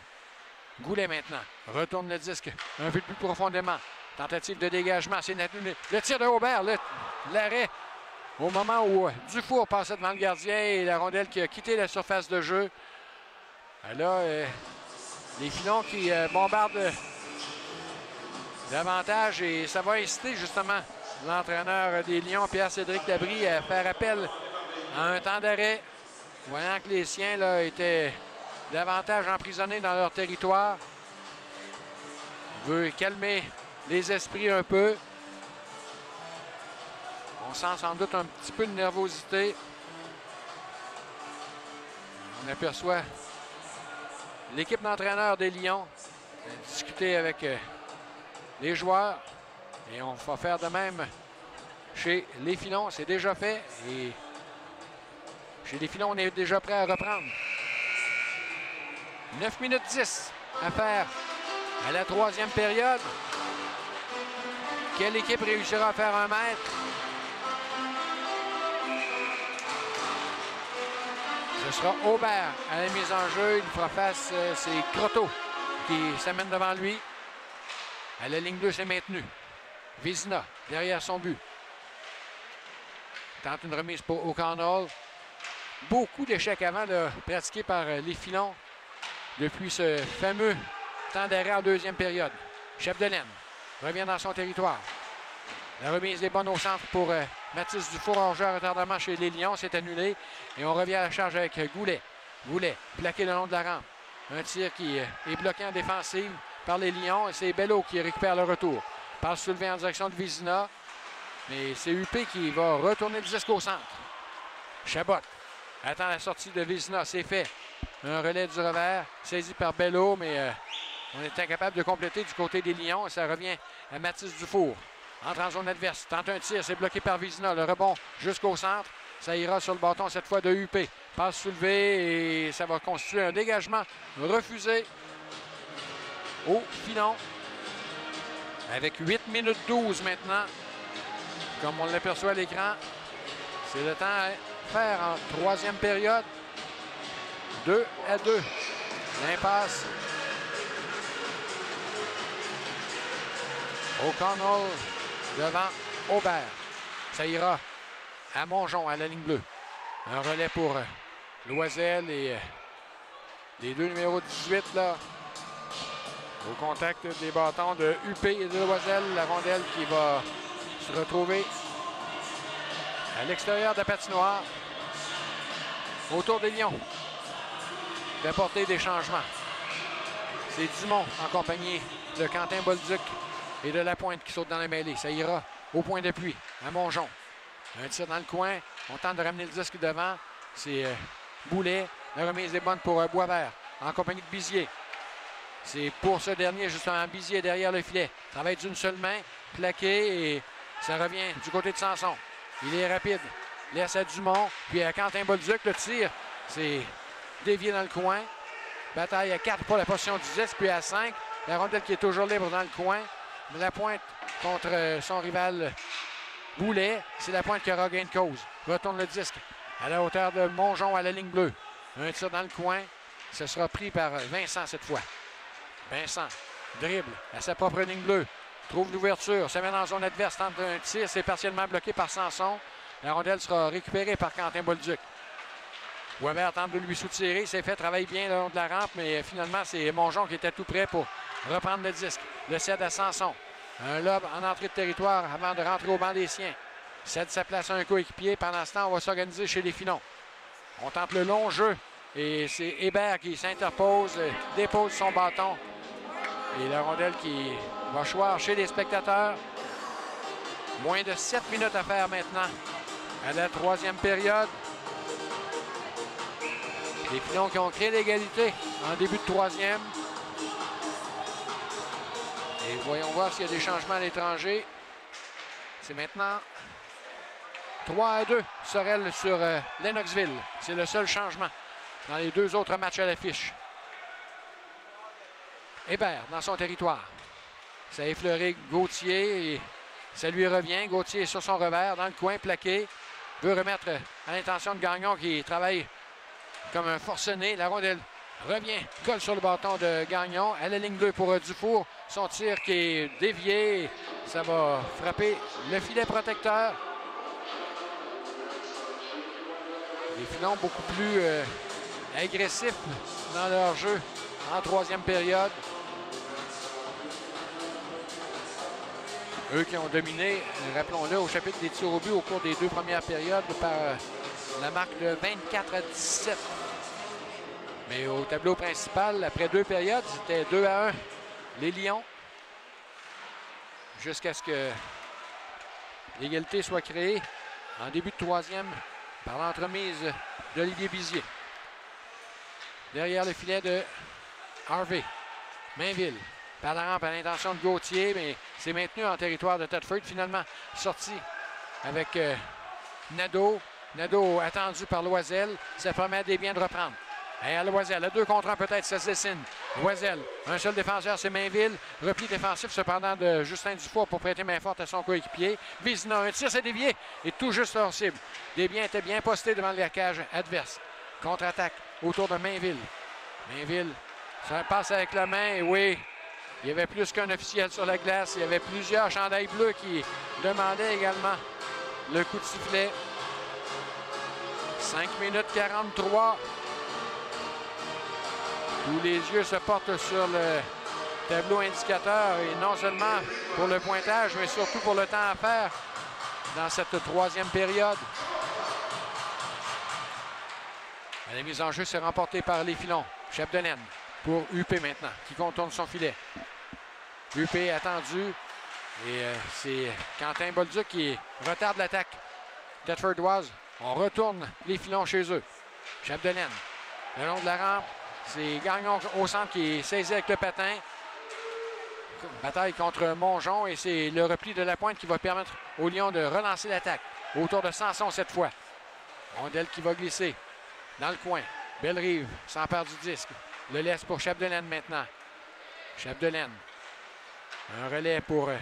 Goulet maintenant, retourne le disque un peu plus profondément. Tentative de dégagement, c'est Le tir de Aubert, l'arrêt au moment où Dufour passait devant le gardien et la rondelle qui a quitté la surface de jeu. Là, euh, les filons qui euh, bombardent davantage et ça va inciter justement l'entraîneur des Lions, Pierre-Cédric Labrie, à faire appel à un temps d'arrêt, voyant que les siens là, étaient davantage emprisonnés dans leur territoire. Veut calmer les esprits un peu. On sent sans doute un petit peu de nervosité. On aperçoit l'équipe d'entraîneurs des Lions discuter avec euh, les joueurs. Et on va faire de même chez les Filons. C'est déjà fait. Et chez les Filons, on est déjà prêt à reprendre. 9 minutes 10 à faire à la troisième période. Quelle équipe réussira à faire un mètre? Ce sera Aubert à la mise en jeu. Il fera face, euh, c'est Croteau qui s'amène devant lui. À la ligne 2, c'est maintenu. Vizina, derrière son but. Tente une remise pour O'Connell. Beaucoup d'échecs avant, de pratiqués par euh, les filons depuis ce fameux temps d'arrêt en deuxième période. Chef de laine revient dans son territoire. La remise est bonne au centre pour euh, Mathis Dufour, en jeu retardement chez les Lions. C'est annulé. Et on revient à la charge avec Goulet. Goulet, plaqué le long de la rampe. Un tir qui euh, est bloqué en défensive par les Lions. Et c'est Bello qui récupère le retour. Passe soulevé en direction de Vizina. Mais c'est UP qui va retourner le disque au centre. Chabot attend la sortie de Vizina. C'est fait. Un relais du revers saisi par Bello, mais euh, on est incapable de compléter du côté des Lions. Et ça revient à Mathis Dufour. Entre en zone adverse. Tente un tir. C'est bloqué par Vizina. Le rebond jusqu'au centre. Ça ira sur le bâton cette fois de UP. Passe soulevé et ça va constituer un dégagement refusé au filon. Avec 8 minutes 12 maintenant, comme on l'aperçoit à l'écran. C'est le temps à faire en troisième période. 2 à 2. L'impasse. O'Connell devant Aubert. Ça ira à Mongeon, à la ligne bleue. Un relais pour euh, Loisel et euh, les deux numéros 18 là. Au contact des bâtons de UP et de Loisel, la rondelle qui va se retrouver à l'extérieur de la patinoire. autour des Lions d'apporter des changements. C'est Dumont en compagnie de Quentin Bolduc et de la pointe qui saute dans la mêlée. Ça ira au point d'appui à Mongeon. Un tir dans le coin. On tente de ramener le disque devant. C'est euh, Boulet. La remise est bonne pour euh, Boisvert en compagnie de Bizier. C'est pour ce dernier, justement, Bizier derrière le filet. Travaille d'une seule main, plaqué et ça revient du côté de Sanson. Il est rapide. Laisse à Dumont, puis à Quentin Bolduc. Le tir, c'est dévié dans le coin. Bataille à 4 pour la position du 10, puis à 5. La rondelle qui est toujours libre dans le coin. La pointe contre euh, son rival Boulet. C'est la pointe qui aura gain de cause. Retourne le disque à la hauteur de Mongeon à la ligne bleue. Un tir dans le coin. Ce sera pris par Vincent cette fois. Vincent dribble à sa propre ligne bleue. Trouve l'ouverture. Se met dans zone adverse. Tente un tir. C'est partiellement bloqué par Sanson. La rondelle sera récupérée par Quentin Bolduc. Weber tente de lui soutirer. C'est fait, travaille bien le long de la rampe, mais finalement, c'est Mongeon qui était tout prêt pour reprendre le disque. Le cède à Sanson. Un lob en entrée de territoire avant de rentrer au banc des siens. Cède sa place à un coéquipier. Pendant ce temps, on va s'organiser chez les Finons. On tente le long jeu. Et c'est Hébert qui s'interpose, dépose son bâton. Et la rondelle qui va choir chez les spectateurs. Moins de 7 minutes à faire maintenant à la troisième période. Les Finons qui ont créé l'égalité en début de troisième. Et voyons voir s'il y a des changements à l'étranger. C'est maintenant 3 à 2 Sorel sur euh, Lennoxville. C'est le seul changement dans les deux autres matchs à l'affiche. Hébert dans son territoire. Ça a effleuré Gauthier et ça lui revient. Gauthier est sur son revers dans le coin plaqué. Veut remettre à l'intention de Gagnon qui travaille comme un forcené. La rondelle revient, colle sur le bâton de Gagnon. À la ligne 2 pour Dufour. Son tir qui est dévié. Ça va frapper le filet protecteur. Les filons beaucoup plus euh, agressifs dans leur jeu en troisième période. Eux qui ont dominé, rappelons-le, au chapitre des tirs au but au cours des deux premières périodes par euh, la marque de 24 à 17. Mais au tableau principal, après deux périodes, c'était 2 à 1. Les Lions. Jusqu'à ce que l'égalité soit créée en début de troisième par l'entremise d'Olivier Bizier. Derrière le filet de Harvey. Mainville. Par la rampe à l'intention de Gauthier, mais c'est maintenu en territoire de Tedford. Finalement sorti avec euh, Nadeau. Nadeau attendu par Loisel. Ça permet des biens de reprendre. Et à Loisel, à deux contre un peut-être, ça se dessine. Loisel, un seul défenseur, c'est Mainville. Repli défensif cependant de Justin Dufour pour prêter main forte à son coéquipier. Vizina, un tir, c'est dévié et tout juste hors cible. Desbiens était bien posté devant la cage adverse. Contre-attaque autour de Mainville. Mainville, ça passe avec la main et oui, il y avait plus qu'un officiel sur la glace. Il y avait plusieurs chandails bleus qui demandaient également le coup de sifflet. 5 minutes 43. Tous les yeux se portent sur le tableau indicateur et non seulement pour le pointage, mais surtout pour le temps à faire dans cette troisième période. La mise en jeu s'est remportée par les filons. Chef de laine pour UP maintenant, qui contourne son filet. UP attendu. Et euh, c'est Quentin Bolduc qui retarde l'attaque. Thetford on retourne les filons chez eux. Chef de laine. Le long de la rampe, c'est Gagnon au centre qui est saisi avec le patin. Bataille contre Mongeon et c'est le repli de la pointe qui va permettre aux Lions de relancer l'attaque. Autour de Sanson cette fois. Rondelle qui va glisser dans le coin. Belle-Rive s'empare du disque. Le laisse pour Chapdelaine maintenant. Chapdelaine. Un relais pour euh,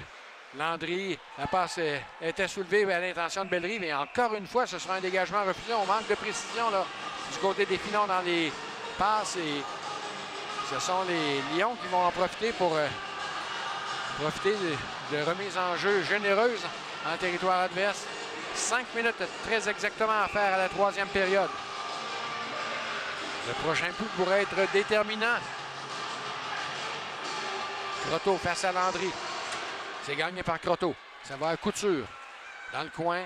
Landry. La passe euh, était soulevée à l'intention de Bellerive. Et encore une fois, ce sera un dégagement refusé. On manque de précision du côté des Finons dans les passes. Et ce sont les Lions qui vont en profiter pour euh, profiter de, de remise en jeu généreuse en territoire adverse. Cinq minutes très exactement à faire à la troisième période. Le prochain coup pourrait être déterminant. Croteau face à Landry. C'est gagné par Croteau. Ça va à Couture. Dans le coin,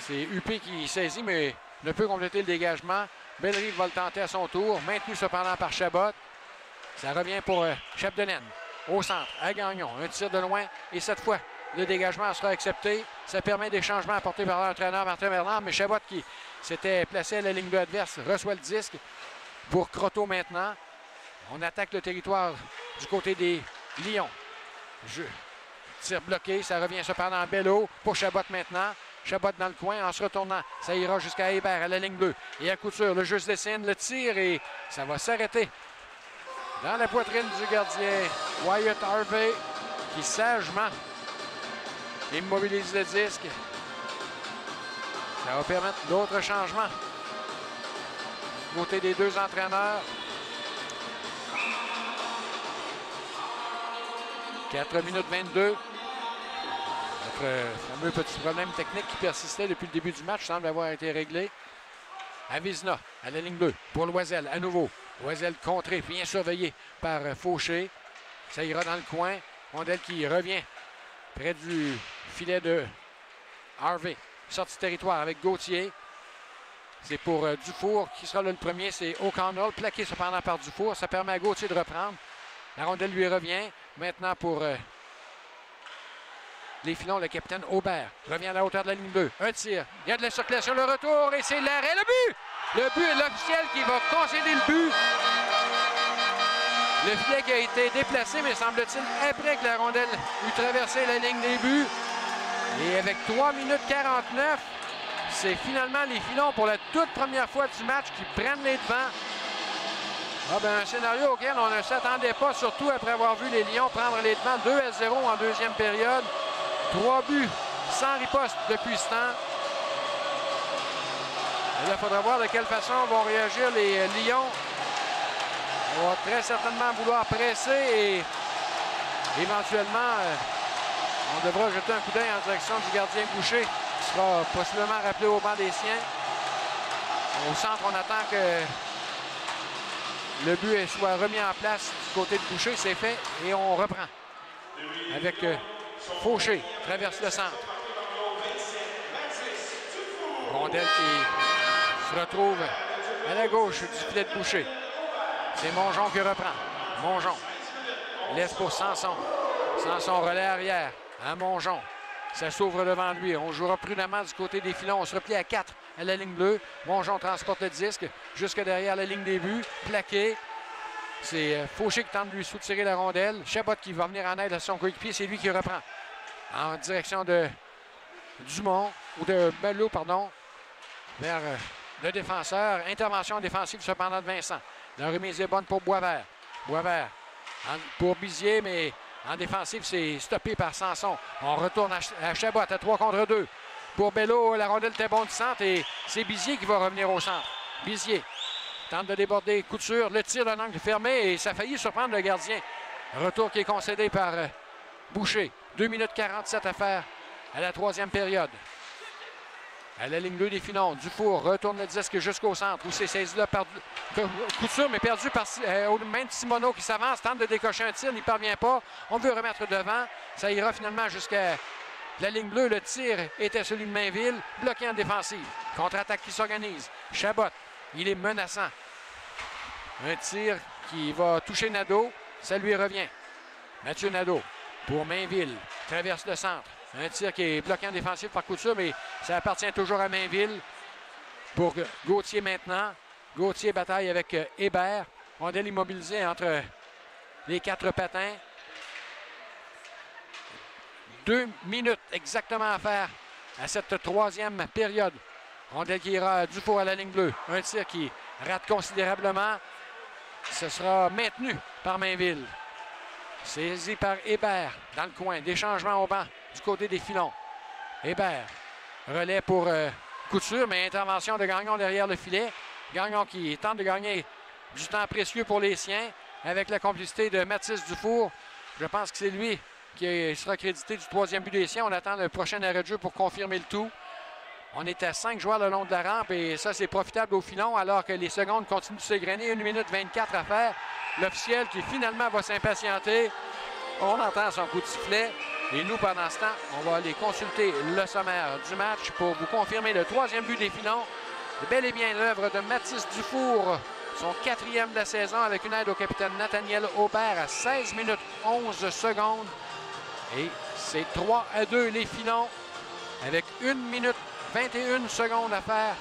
c'est UP qui saisit, mais ne peut compléter le dégagement. Bellerive va le tenter à son tour. Maintenu cependant par Chabot. Ça revient pour euh, Chapdelaine. Au centre, à Gagnon. Un tir de loin. Et cette fois, le dégagement sera accepté. Ça permet des changements apportés par l'entraîneur Martin Bernard. Mais Chabot, qui s'était placé à la ligne de adverse, reçoit le disque pour Croteau maintenant. On attaque le territoire du côté des Lions. Jeu. Tir bloqué. Ça revient cependant à Bello pour Chabot maintenant. Chabot dans le coin en se retournant. Ça ira jusqu'à Hébert à la ligne bleue. Et à couture, le jeu se dessine, le tir et ça va s'arrêter dans la poitrine du gardien Wyatt Harvey qui sagement immobilise le disque. Ça va permettre d'autres changements. Côté des deux entraîneurs. 4 minutes 22. Notre fameux petit problème technique qui persistait depuis le début du match semble avoir été réglé. Avizna à la ligne bleue pour Loisel à nouveau. Loisel contré, bien surveillé par Fauché. Ça ira dans le coin. Rondel qui revient près du filet de Harvey. Sortie territoire avec Gauthier. C'est pour euh, Dufour qui sera là le premier. C'est O'Connell, plaqué cependant par Dufour. Ça permet à Gauthier de reprendre. La rondelle lui revient. Maintenant pour euh, les filons, le capitaine Aubert revient à la hauteur de la ligne bleue. Un tir. Il y a de la circulation, le retour et c'est l'arrêt. Le but! Le but est l'officiel qui va concéder le but. Le filet qui a été déplacé, mais semble-t-il, après que la rondelle eut traversé la ligne des buts. Et avec 3 minutes 49, c'est finalement les filons pour la toute première fois du match qui prennent les devants. Ah ben, un scénario auquel on ne s'attendait pas, surtout après avoir vu les Lions prendre les devants 2 à 0 en deuxième période. Trois buts sans riposte depuis ce temps. il faudra voir de quelle façon vont réagir les Lions. On va très certainement vouloir presser et éventuellement, euh, on devra jeter un coup d'œil en direction du gardien Boucher, qui sera possiblement rappelé au banc des siens. Au centre, on attend que le but soit remis en place du côté de Boucher. C'est fait et on reprend avec euh, Fauché, traverse le centre. Rondelle qui se retrouve à la gauche du filet de Boucher. C'est Mongeon qui reprend. Mongeon laisse pour Sanson. Sanson relais arrière à Mongeon. Ça s'ouvre devant lui. On jouera prudemment du côté des filons. On se replie à 4 à la ligne bleue. Mongeon transporte le disque jusque derrière la ligne des buts. Plaqué. C'est euh, Fauché qui tente de lui soutirer la rondelle. Chabot qui va venir en aide à son coéquipier. C'est lui qui reprend en direction de Dumont ou de Bello, pardon, vers euh, le défenseur. Intervention défensive cependant de Vincent. La remise est bonne pour Boisvert. Boisvert pour Bizier, mais en défensive, c'est stoppé par Sanson. On retourne à, Chabot à 3 contre 2. Pour Bello, la rondelle était bonne du centre et c'est Bizier qui va revenir au centre. Bizier tente de déborder Couture. Le tir d'un angle fermé et ça a failli surprendre le gardien. Retour qui est concédé par euh, Boucher. 2 minutes 47 à faire à la troisième période. À la ligne bleue des Finons, Dufour retourne le disque jusqu'au centre où c'est saisi là par Couture, mais perdu par euh, de qui s'avance, tente de décocher un tir, n'y parvient pas. On veut remettre devant. Ça ira finalement jusqu'à la ligne bleue. Le tir était celui de Mainville, bloqué en défensive. Contre-attaque qui s'organise. Chabot, il est menaçant. Un tir qui va toucher Nadeau. Ça lui revient. Mathieu Nadeau pour Mainville. Traverse le centre. Un tir qui est bloqué en défensif par Couture, mais ça appartient toujours à Mainville. Pour Gauthier maintenant. Gauthier bataille avec euh, Hébert. Rondelle immobilisé entre les quatre patins. Deux minutes exactement à faire à cette troisième période. Rondelle qui ira du four à la ligne bleue. Un tir qui rate considérablement. Ce sera maintenu par Mainville. Saisi par Hébert dans le coin. Des changements au banc du côté des filons. Hébert, relais pour euh, Couture, mais intervention de Gagnon derrière le filet. Gagnon qui tente de gagner du temps précieux pour les siens avec la complicité de Mathis Dufour. Je pense que c'est lui qui sera crédité du troisième but des siens. On attend le prochain arrêt de jeu pour confirmer le tout. On est à cinq joueurs le long de la rampe et ça, c'est profitable au filon alors que les secondes continuent de s'égrener. Une minute 24 à faire. L'officiel qui finalement va s'impatienter. On entend son coup de sifflet. Et nous, pendant ce temps, on va aller consulter le sommaire du match pour vous confirmer le troisième but des filons bel et bien l'œuvre de Mathis Dufour, son quatrième de la saison avec une aide au capitaine Nathaniel Aubert à 16 minutes 11 secondes. Et c'est 3 à 2 les filons avec 1 minute 21 secondes à faire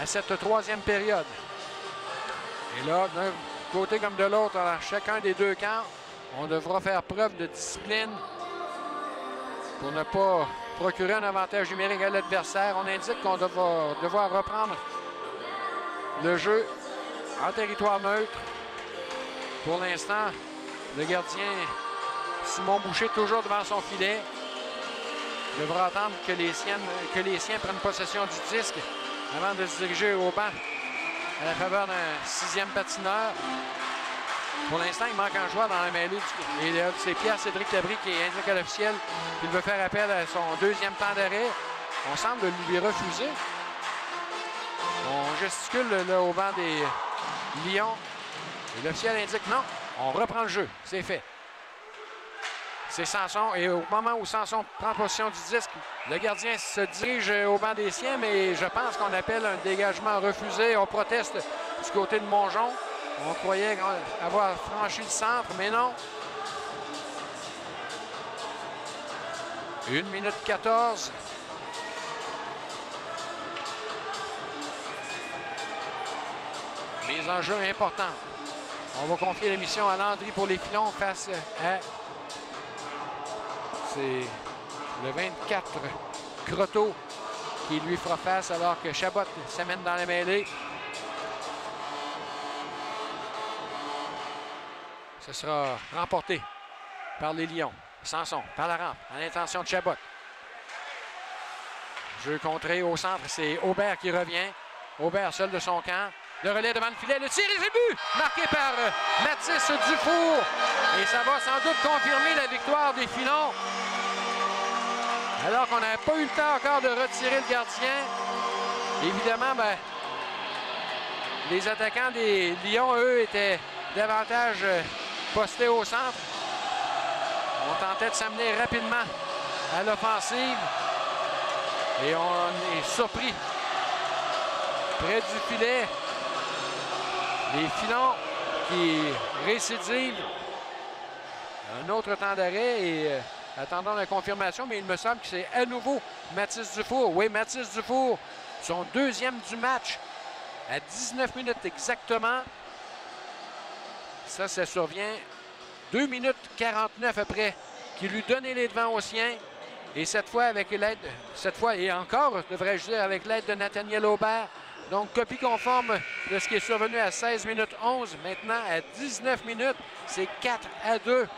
à cette troisième période. Et là, d'un côté comme de l'autre, dans chacun des deux camps, on devra faire preuve de discipline pour ne pas procurer un avantage numérique à l'adversaire. On indique qu'on devra devoir reprendre le jeu en territoire neutre. Pour l'instant, le gardien Simon Boucher toujours devant son filet. Devra attendre que les, siens, que les siens prennent possession du disque avant de se diriger au banc à la faveur d'un sixième patineur. Pour l'instant, il manque un joueur dans la mêlée. Et c'est Pierre-Cédric Tabry qui indique à l'officiel qu'il veut faire appel à son deuxième temps d'arrêt. On semble lui refuser. On gesticule au banc des Lions. L'officiel indique non, on reprend le jeu. C'est fait. C'est Sanson. Et au moment où Sanson prend possession du disque, le gardien se dirige au banc des siens, mais je pense qu'on appelle un dégagement refusé. On proteste du côté de Mongeon. On croyait avoir franchi le centre, mais non. Une minute 14. Les enjeux importants. On va confier l'émission à Landry pour les filons face à... C'est le 24 Croteau qui lui fera face alors que Chabot s'amène dans la mêlée. Ce sera remporté par les Lions. Sanson, par la rampe, à l'intention de Chabot. Jeu contré au centre, c'est Aubert qui revient. Aubert seul de son camp. Le relais devant le filet, le tir est but! Marqué par Mathis Dufour. Et ça va sans doute confirmer la victoire des Filons. Alors qu'on n'avait pas eu le temps encore de retirer le gardien. Évidemment, ben, les attaquants des Lions, eux, étaient davantage euh, postés au centre. On tentait de s'amener rapidement à l'offensive. Et on est surpris près du filet. Les filons qui récidivent. Un autre temps d'arrêt et attendons la confirmation, mais il me semble que c'est à nouveau Mathis Dufour. Oui, Mathis Dufour, son deuxième du match à 19 minutes exactement. Ça, ça survient 2 minutes 49 après qu'il lui donnait les devants aux siens. Et cette fois, avec l'aide, cette fois et encore, devrais-je dire, avec l'aide de Nathaniel Aubert, donc, copie conforme de ce qui est survenu à 16 minutes 11. Maintenant, à 19 minutes, c'est 4 à 2.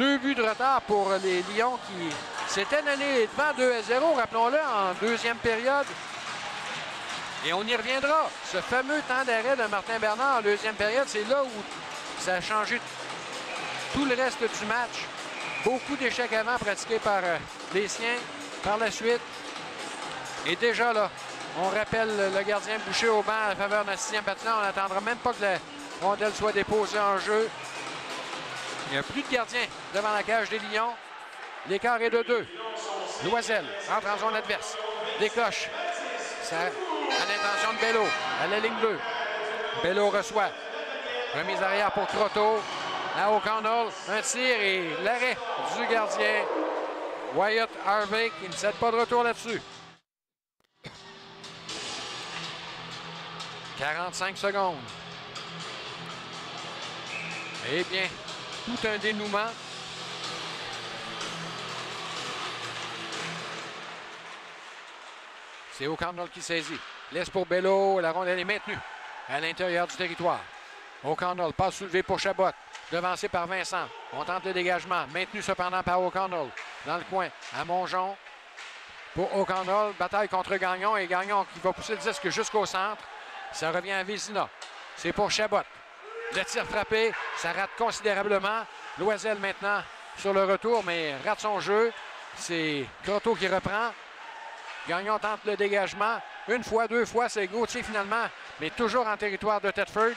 Deux buts de retard pour les Lions qui s'étaient donnés devant 2 à 0, rappelons-le, en deuxième période. Et on y reviendra. Ce fameux temps d'arrêt de Martin Bernard en deuxième période, c'est là où ça a changé tout le reste du match. Beaucoup d'échecs avant pratiqués par euh, les siens. Par la suite, et déjà là, on rappelle le gardien Boucher au banc à la faveur d'un sixième patineur. On n'attendra même pas que la rondelle soit déposée en jeu. Il n'y a plus de gardien devant la cage des Lions. L'écart est de deux. Loisel entre en zone adverse. Décoche. Ça, à l'intention de Bello. À la ligne bleue. Bello reçoit. Remise arrière pour Croteau. À O'Connell. Un tir et l'arrêt du gardien. Wyatt Harvey qui ne cède pas de retour là-dessus. 45 secondes. Eh bien, tout un dénouement. C'est O'Connell qui saisit. Laisse pour Bello. La rondelle est maintenue à l'intérieur du territoire. O'Connell passe soulevé pour Chabot. Devancé par Vincent. On tente le dégagement. Maintenu cependant par O'Connell. Dans le coin, à Mongeon. Pour O'Connell, bataille contre Gagnon. Et Gagnon qui va pousser le disque jusqu'au centre. Ça revient à Vézina. C'est pour Chabot. Le tir frappé, ça rate considérablement. Loisel maintenant sur le retour, mais rate son jeu. C'est Croteau qui reprend. Gagnon tente le dégagement. Une fois, deux fois, c'est Gauthier finalement, mais toujours en territoire de Tedford.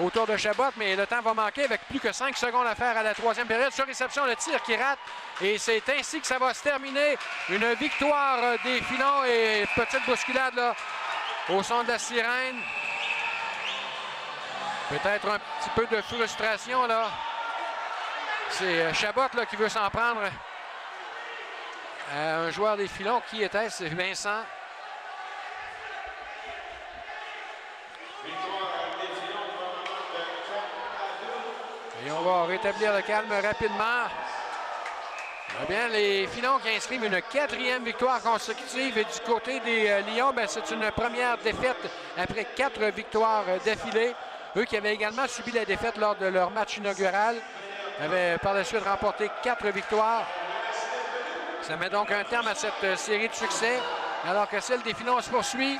Autour de Chabot, mais le temps va manquer avec plus que cinq secondes à faire à la troisième période. Sur réception, le tir qui rate. Et c'est ainsi que ça va se terminer. Une victoire des filons et petite bousculade là, au son de la sirène. Peut-être un petit peu de frustration là. C'est euh, Chabot là, qui veut s'en prendre à un joueur des filons. Qui était-ce? Vincent. Et on va rétablir le calme rapidement. Eh bien, les Filons qui inscrivent une quatrième victoire consécutive et du côté des euh, Lions, ben, c'est une première défaite après quatre victoires euh, d'affilée. Eux qui avaient également subi la défaite lors de leur match inaugural avaient par la suite remporté quatre victoires. Ça met donc un terme à cette euh, série de succès, alors que celle des Filons se poursuit.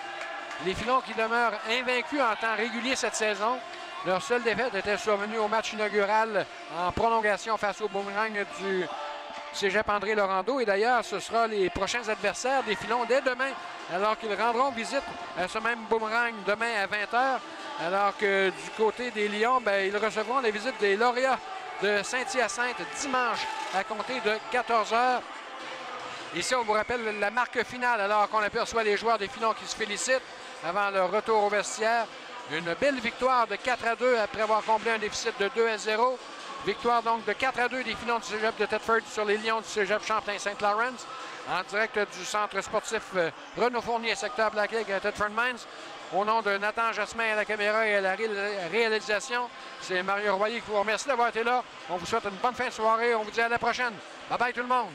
Les Filons qui demeurent invaincus en temps régulier cette saison. Leur seule défaite était survenue au match inaugural en prolongation face au boomerang du Cégep André Laurando. Et d'ailleurs, ce sera les prochains adversaires des Filons dès demain, alors qu'ils rendront visite à ce même boomerang demain à 20h. Alors que du côté des Lions, ben, ils recevront la visite des lauréats de Saint-Hyacinthe dimanche à compter de 14h. Ici, on vous rappelle la marque finale alors qu'on aperçoit les joueurs des Filons qui se félicitent avant leur retour au vestiaire. Une belle victoire de 4 à 2 après avoir comblé un déficit de 2 à 0. Victoire donc de 4 à 2 des Filons du Cégep de Thetford sur les Lions du Cégep Champlain-Saint-Laurent en direct du centre sportif euh, Renaud Fournier, secteur Black Lake à Thetford Mines. Au nom de Nathan Jasmin à la caméra et à la réalisation, c'est Mario Royer qui vous remercie d'avoir été là. On vous souhaite une bonne fin de soirée. On vous dit à la prochaine. Bye bye tout le monde.